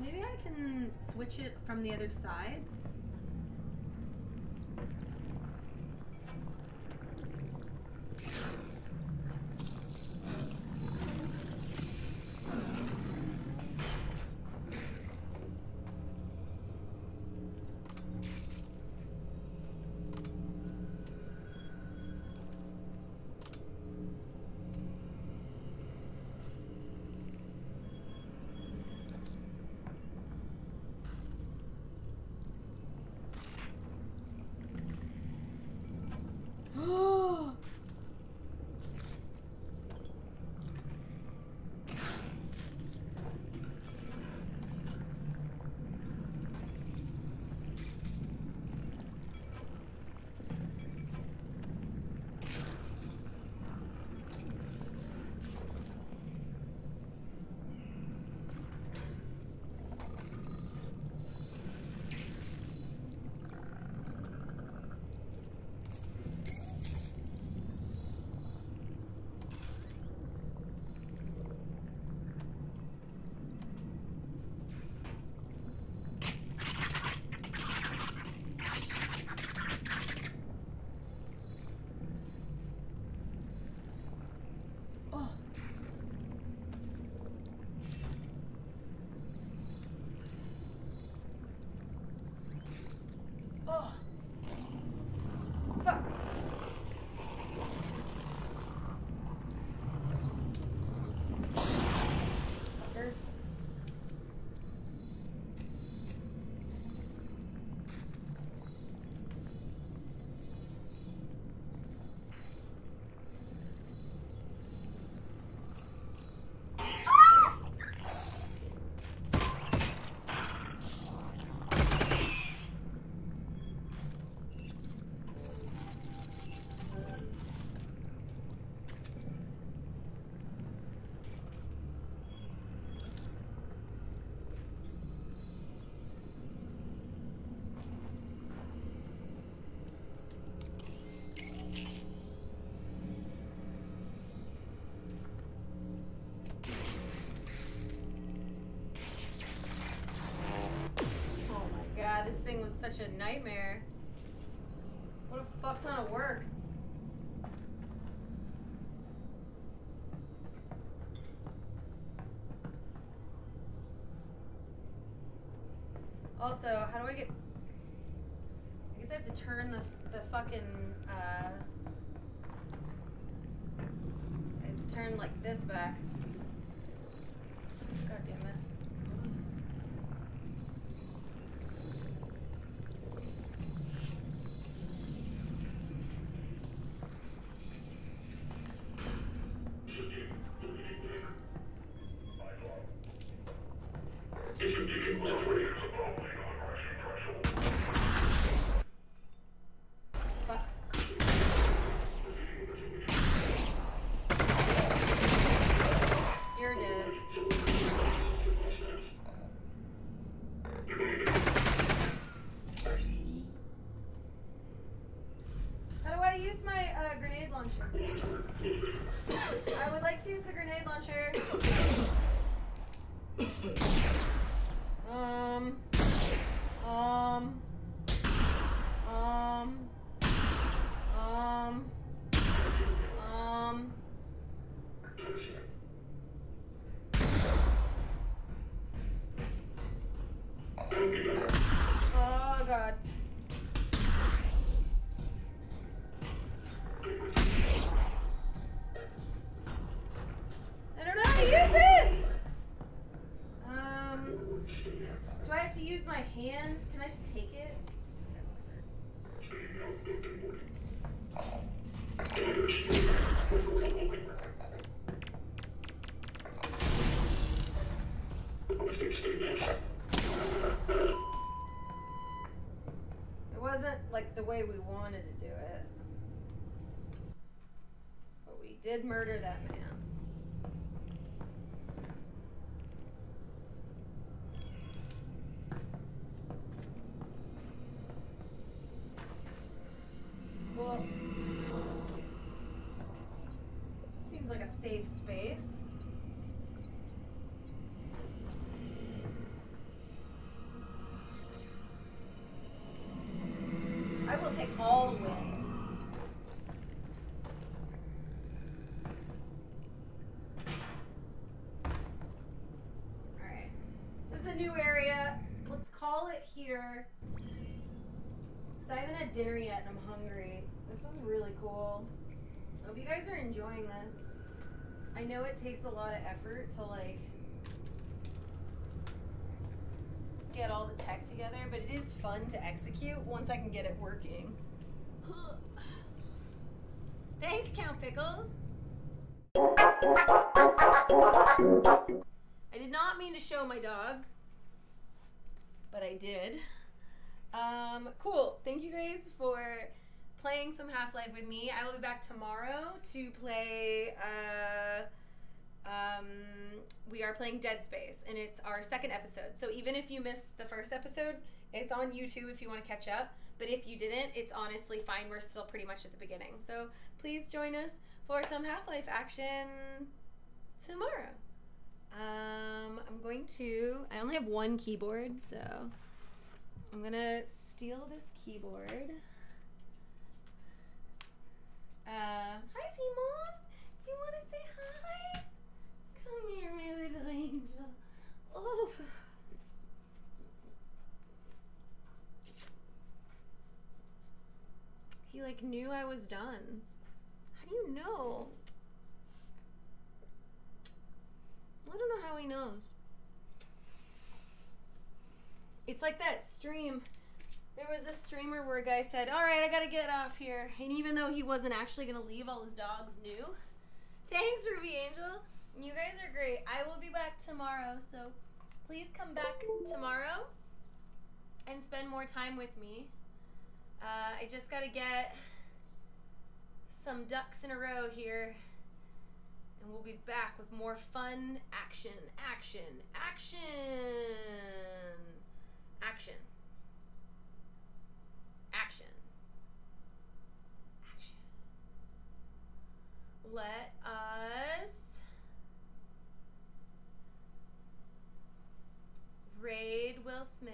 Speaker 1: Maybe I can switch it from the other side? Thing was such a nightmare. What a fuck ton of work. Also, how do I get? I guess I have to turn the the fucking. Way we wanted to do it. But we did murder that man. Well, seems like a safe space. I will take all the wins. Alright. This is a new area. Let's call it here. Because I haven't had dinner yet and I'm hungry. This was really cool. I Hope you guys are enjoying this. I know it takes a lot of effort to like get all the tech together, but it is fun to execute once I can get it working. Thanks, Count Pickles. I did not mean to show my dog, but I did. Um, cool. Thank you guys for playing some Half Life with me. I will be back tomorrow to play. Uh, um, we are playing Dead Space, and it's our second episode. So even if you missed the first episode, it's on YouTube if you want to catch up. But if you didn't, it's honestly fine. We're still pretty much at the beginning. So please join us for some Half Life action tomorrow. Um, I'm going to. I only have one keyboard, so I'm gonna steal this keyboard. Uh, hi, Simon. Do you want to say hi? Come here, my little angel. Oh. He like knew I was done. How do you know? I don't know how he knows. It's like that stream. There was a streamer where a guy said, All right, I gotta get off here. And even though he wasn't actually gonna leave, all his dogs knew. Thanks, Ruby Angel. You guys are great. I will be back tomorrow, so please come back tomorrow and spend more time with me. Uh, I just gotta get some ducks in a row here. And we'll be back with more fun action, action, action, action, action, action. Let us raid Will Smith.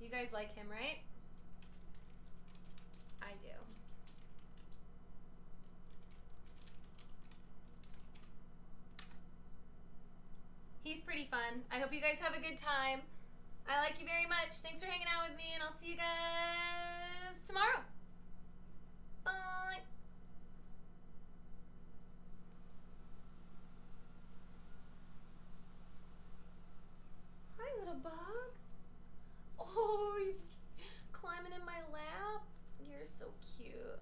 Speaker 1: You guys like him, right? I do. He's pretty fun. I hope you guys have a good time. I like you very much. Thanks for hanging out with me, and I'll see you guys tomorrow. Bye. Hi, little bug. Oh, you're climbing in my lap. You're so cute.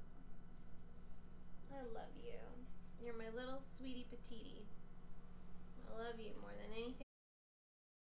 Speaker 1: I love you. You're my little sweetie patootie. Love you more than anything